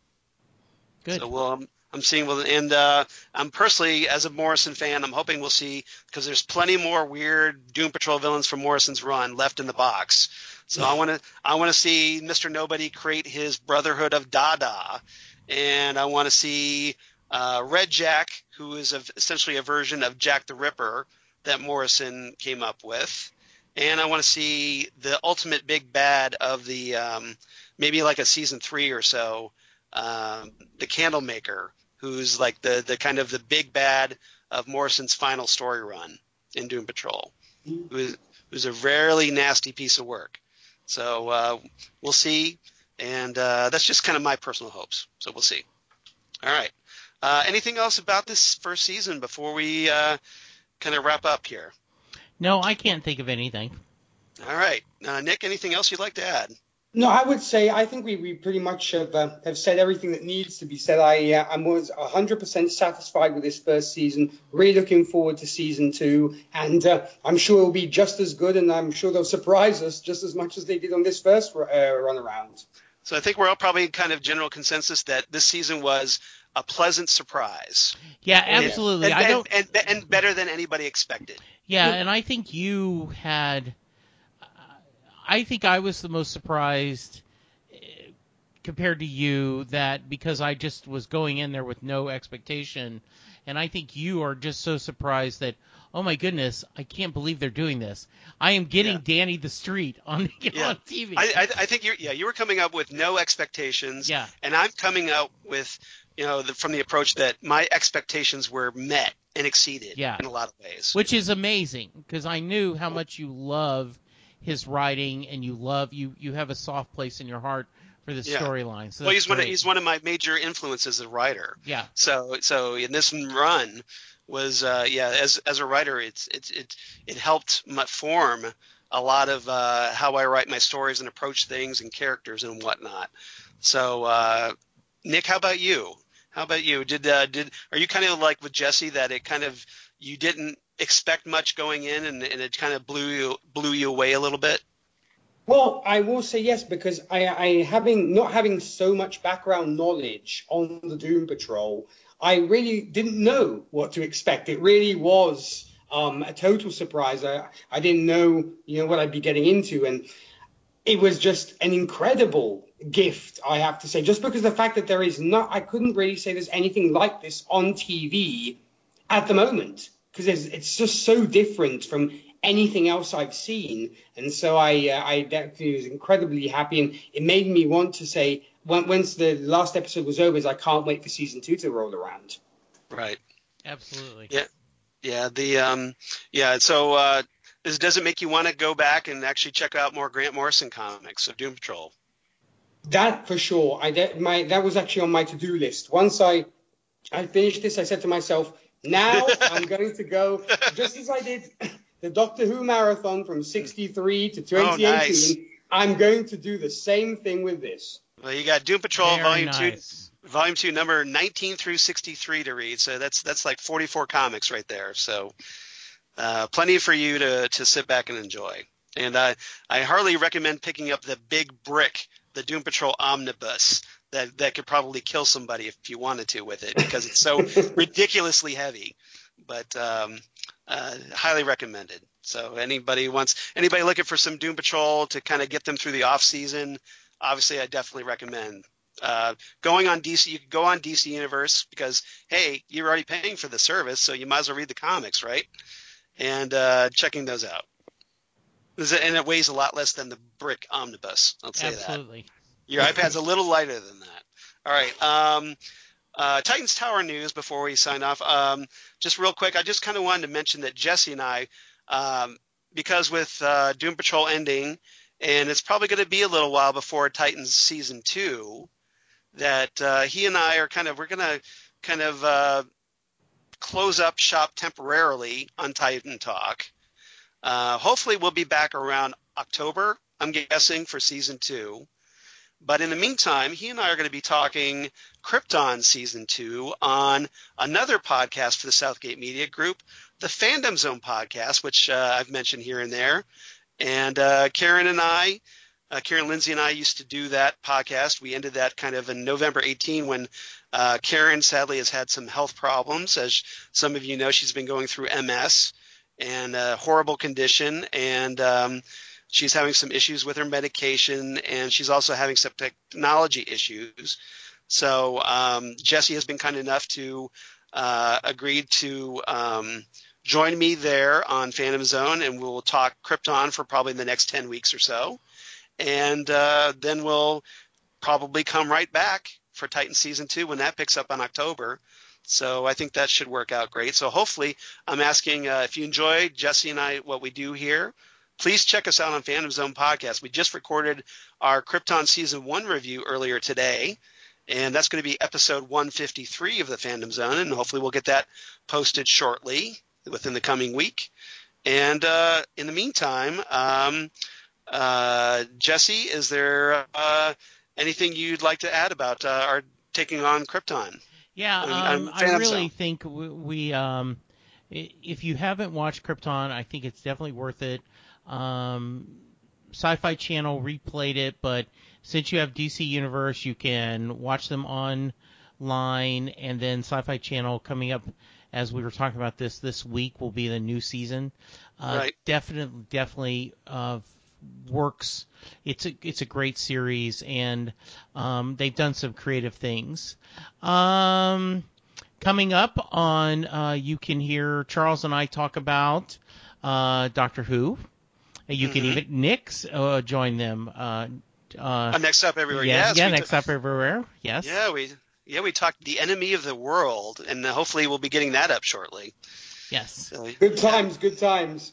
Good. So we'll, um, I'm seeing, and uh, I'm personally, as a Morrison fan, I'm hoping we'll see because there's plenty more weird Doom Patrol villains from Morrison's run left in the box. So I want to, I want to see Mr. Nobody create his Brotherhood of Dada, and I want to see uh, Red Jack, who is a, essentially a version of Jack the Ripper that Morrison came up with, and I want to see the ultimate big bad of the um, maybe like a season three or so, um, the Candlemaker, who's like the the kind of the big bad of Morrison's final story run in Doom Patrol, who who's a really nasty piece of work. So uh, we'll see, and uh, that's just kind of my personal hopes. So we'll see. All right. Uh, anything else about this first season before we uh, kind of wrap up here? No, I can't think of anything. All right, uh, Nik. Anything else you'd like to add? No, I would say I think we, we pretty much have, uh, have said everything that needs to be said. I uh, I was 100% satisfied with this first season. Really looking forward to season two, and uh, I'm sure it'll be just as good, and I'm sure they'll surprise us just as much as they did on this first uh, run around. So I think we're all probably kind of general consensus that this season was a pleasant surprise. Yeah, absolutely. And, I don't and, and, and better than anybody expected. Yeah, and I think you had I think I was the most surprised compared to you that because I just was going in there with no expectation, and I think you are just so surprised that oh my goodness, I can't believe they're doing this. I am getting yeah. Danny the Street on, [laughs] yeah. on TV. I, I, I think you yeah you were coming up with no expectations. Yeah. And I'm coming up with you know the, from the approach that my expectations were met and exceeded. Yeah. In a lot of ways. Which is amazing because I knew how much you love his writing and you love you you have a soft place in your heart for the yeah. storyline. So well, he's great. one of, he's one of my major influences as a writer. Yeah. So so in this run was uh, yeah as as a writer it's it's it it helped my form a lot of uh, how I write my stories and approach things and characters and whatnot. So uh, Nik, how about you? How about you? Did uh, did are you kind of like with Jesse that it kind of you didn't expect much going in, and, and it kind of blew you blew you away a little bit? Well, I will say yes because I, I having not having so much background knowledge on the Doom Patrol, I really didn't know what to expect. It really was um, a total surprise. I, I didn't know you know what I'd be getting into, and it was just an incredible gift, I have to say. Just because the fact that there is not, I couldn't really say there's anything like this on TV at the moment because it's just so different from anything else I've seen. And so I, uh, I definitely was incredibly happy, and it made me want to say, when, once the last episode was over, is I can't wait for season two to roll around. Right. Absolutely. Yeah. Yeah. The um. Yeah. So uh, does does it make you want to go back and actually check out more Grant Morrison comics of Doom Patrol? That for sure. I that, my that was actually on my to do list. Once I I finished this, I said to myself, now [laughs] I'm going to go just as I did the Doctor Who marathon from 63 to 2018. Oh, nice. I'm going to do the same thing with this. Well, you got Doom Patrol Very Volume nice. 2 Volume 2 number 19 through 63 to read. So that's that's like 44 comics right there. So uh, plenty for you to to sit back and enjoy. And I I hardly recommend picking up the big brick, the Doom Patrol omnibus that that could probably kill somebody if you wanted to with it because it's so [laughs] ridiculously heavy. But um, uh, highly recommended. So anybody wants anybody looking for some Doom Patrol to kind of get them through the off season, obviously I definitely recommend uh, going on DC. You can go on DC Universe because hey, you're already paying for the service, so you might as well read the comics, right? And uh, checking those out. And it weighs a lot less than the brick omnibus. I'll say Absolutely. that. Your iPad's a little lighter than that. All right. Um, uh, Titans Tower news before we sign off. Um, just real quick, I just kind of wanted to mention that Jesse and I, um, because with uh, Doom Patrol ending, and it's probably going to be a little while before Titans season two, that uh, he and I are kind of we're going to kind of uh, close up shop temporarily on Titan Talk. Uh, hopefully, we'll be back around October. I'm guessing for season two. But in the meantime, he and I are going to be talking Krypton season two on another podcast for the Southgate Media Group, the Phantom Zone podcast, which uh, I've mentioned here and there. And uh, Karen and I, uh, Karen Lindsay and I used to do that podcast. We ended that kind of in November 18 when uh, Karen sadly has had some health problems. As some of you know, she's been going through MS and a horrible condition. And um, she's having some issues with her medication, and she's also having some technology issues. So um, Jesse has been kind enough to uh, agree to um, join me there on Phantom Zone, and we'll talk Krypton for probably the next ten weeks or so, and uh, then we'll probably come right back for Titan season two when that picks up in October. So I think that should work out great. So hopefully, I'm asking uh, if you enjoy Jesse and I what we do here please check us out on Phantom Zone Podcast. We just recorded our Krypton Season 1 review earlier today, and that's going to be episode 153 of the Phantom Zone, and hopefully we'll get that posted shortly within the coming week. And uh, in the meantime, um, uh, Jesse, is there uh, anything you'd like to add about uh, our taking on Krypton? Yeah, um, I really think we, we um, if you haven't watched Krypton, I think it's definitely worth it. Um, Sci-Fi Channel replayed it, but since you have DC Universe, you can watch them online, and then Sci-Fi Channel coming up as we were talking about this this week will be the new season. Uh, right. Definitely, definitely uh, works. It's a it's a great series, and um, they've done some creative things. Um, coming up on, uh, you can hear Charles and I talk about uh, Doctor Who. You mm-hmm. can even Nik's uh, join them. Uh, uh, next up everywhere. Yeah, yes, yeah, next t- up everywhere. Yes. Yeah, we yeah we talked the enemy of the world, and hopefully we'll be getting that up shortly. Yes. So, good times, good times.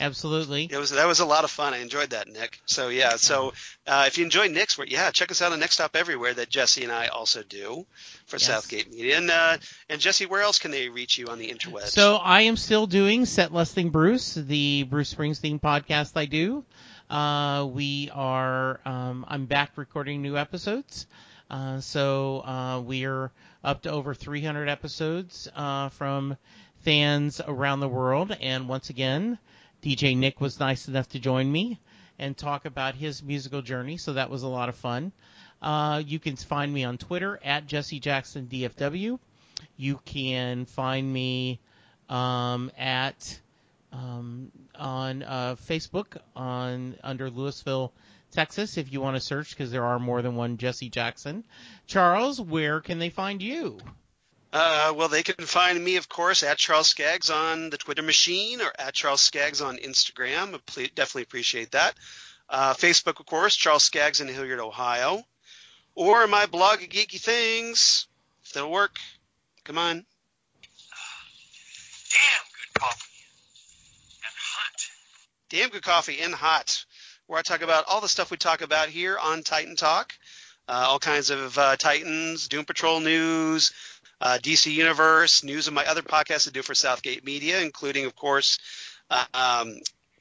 Absolutely. It was that was a lot of fun. I enjoyed that, Nik. So yeah, so uh, if you enjoy Nik's work, yeah, check us out on Next Stop Everywhere that Jesse and I also do for yes. Southgate Media. And uh, and Jesse, where else can they reach you on the interwebs? So I am still doing Set Listing Bruce, the Bruce Springsteen podcast I do. Uh, we are um, I'm back recording new episodes. Uh, so uh, we're up to over 300 episodes uh, from fans around the world. And once again, DJ Nik was nice enough to join me and talk about his musical journey. So that was a lot of fun. Uh, you can find me on Twitter at Jesse Jackson DFW. You can find me um, at um, on uh, Facebook on under Lewisville, Texas. If you want to search, because there are more than one Jesse Jackson. Charles, where can they find you? Uh, well, they can find me, of course, at Charles Skaggs on the Twitter machine or at Charles Skaggs on Instagram. I definitely appreciate that. Uh, Facebook, of course, Charles Skaggs in Hilliard, Ohio. Or my blog geeky things, if that'll work. Come on. Damn good coffee and hot. Damn good coffee and hot. Where I talk about all the stuff we talk about here on Titan Talk. Uh, all kinds of uh, Titans, Doom Patrol news, uh, DC Universe, news of my other podcasts I do for Southgate Media, including, of course, uh, um,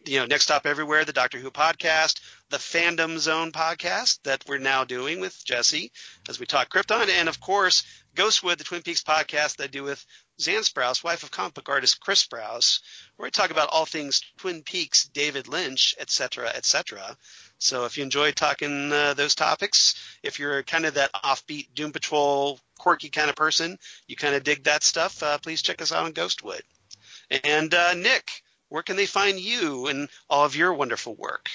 you know, Next Stop Everywhere, the Doctor Who podcast, the Phantom Zone podcast that we're now doing with Jesse as we talk Krypton, and of course, Ghostwood, the Twin Peaks podcast that I do with Zan Sprouse, wife of comic book artist Chris Sprouse, where we talk about all things Twin Peaks, David Lynch, etc., etc. So if you enjoy talking uh, those topics, if you're kind of that offbeat Doom Patrol quirky kind of person, you kind of dig that stuff, uh, please check us out on Ghostwood. And uh, Nik, where can they find you and all of your wonderful work?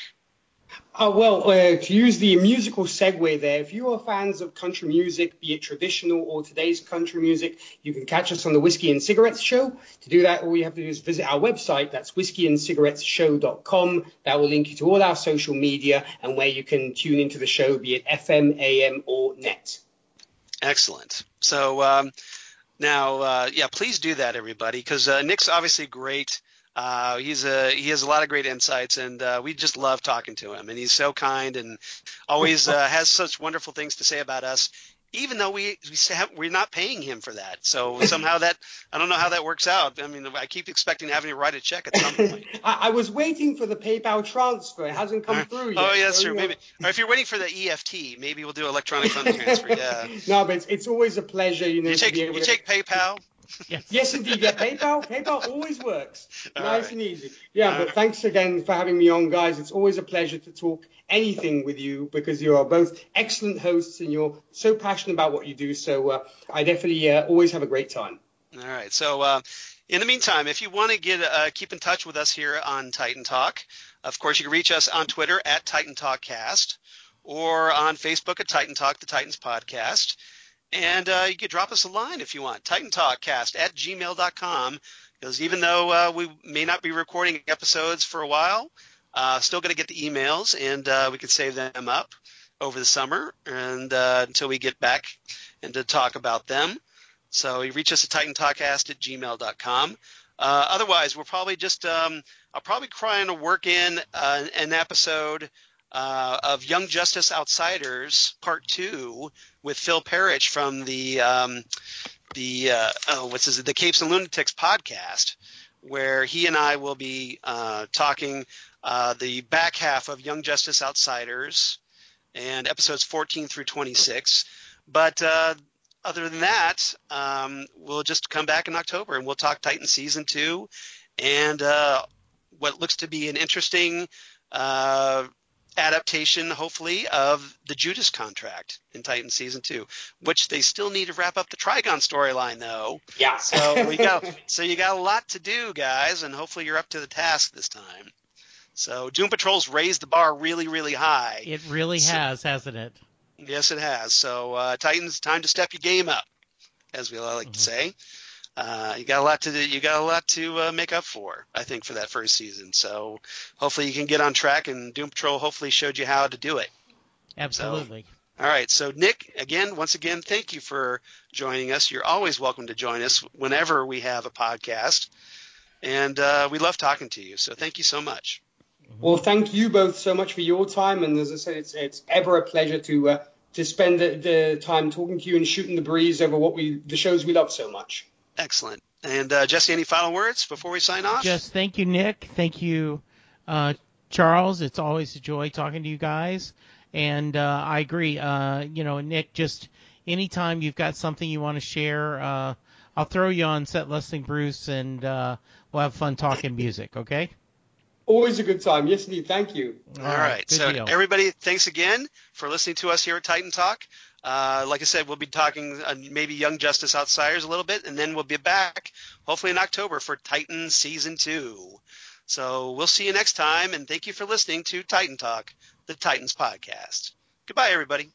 Uh, well, uh, to use the musical segue there, if you are fans of country music, be it traditional or today's country music, you can catch us on the Whiskey and Cigarettes Show. To do that, all you have to do is visit our website. That's whiskeyandcigarettesshow.com. That will link you to all our social media and where you can tune into the show, be it FM, AM, or net. Excellent. So um, now, uh, yeah, please do that, everybody, because uh, Nik's obviously great. Uh, he's a he has a lot of great insights, and uh, we just love talking to him. And he's so kind and always uh, [laughs] has such wonderful things to say about us even though we, we we're not paying him for that. So somehow that I don't know how that works out. I mean, I keep expecting having to write a check at some point. [laughs] I, I, was waiting for the PayPal transfer. It hasn't come through yet. Oh, yeah, that's so, true. Maybe, or if you're waiting for the EFT, maybe we'll do electronic fund [laughs] transfer. Yeah. no, but it's, it's always a pleasure, you know. You take, you to... take PayPal. Yes. [laughs] yes, indeed. Yeah, PayPal. PayPal always works. All nice right. and easy. Yeah, All but right. thanks again for having me on, guys. It's always a pleasure to talk anything with you because you are both excellent hosts and you're so passionate about what you do. So uh, I definitely uh, always have a great time. All right. So uh, in the meantime, if you want to get uh, keep in touch with us here on Titan Talk, of course you can reach us on Twitter at Titan Talk Cast or on Facebook at Titan Talk, the Titans Podcast. And uh, you can drop us a line if you want, TitanTalkCast Talk Cast at gmail.com. Because even though uh, we may not be recording episodes for a while, uh, still going to get the emails, and uh, we can save them up over the summer and uh, until we get back and to talk about them. So you reach us at titantalkcast at gmail.com. Uh, otherwise, we'll probably just um, I'll probably try and work in uh, an episode uh, of Young Justice Outsiders Part Two with Phil Parrish from the um, the uh, oh what's his the Capes and Lunatics podcast, where he and I will be uh, talking uh, the back half of Young Justice Outsiders and episodes 14 through 26. But uh, other than that, um, we'll just come back in October and we'll talk Titan season two and uh, what looks to be an interesting uh, adaptation, hopefully, of the Judas contract in Titan season two, which they still need to wrap up the Trigon storyline, though. Yeah. [laughs] So we got so you got a lot to do, guys, and hopefully you're up to the task this time. So Doom Patrol's raised the bar really, really high. It really so, has, hasn't it? Yes, it has. So uh, Titans, time to step your game up, as we like mm-hmm. to say. Uh, you got a lot to do, you got a lot to uh, make up for, I think, for that first season. So hopefully you can get on track, and Doom Patrol hopefully showed you how to do it. Absolutely. So, all right. So Nik, again, once again, thank you for joining us. You're always welcome to join us whenever we have a podcast, and uh, we love talking to you. So thank you so much. Well, thank you both so much for your time, and as I said, it's it's ever a pleasure to uh, to spend the, the, time talking to you and shooting the breeze over what we the shows we love so much. Excellent. And uh, Jesse, any final words before we sign off? Just thank you, Nik. Thank you, uh, Charles. It's always a joy talking to you guys. And uh, I agree. Uh, you know, Nik, just anytime you've got something you want to share, uh, I'll throw you on set listing Bruce, and uh, we'll have fun talking music. Okay. Always a good time. Yes, indeed. Thank you. All right. So, deal. everybody, thanks again for listening to us here at Titan Talk. Uh, like I said, we'll be talking uh, maybe Young Justice Outsiders a little bit, and then we'll be back hopefully in October for Titan Season 2. So we'll see you next time, and thank you for listening to Titan Talk, the Titans podcast. Goodbye, everybody.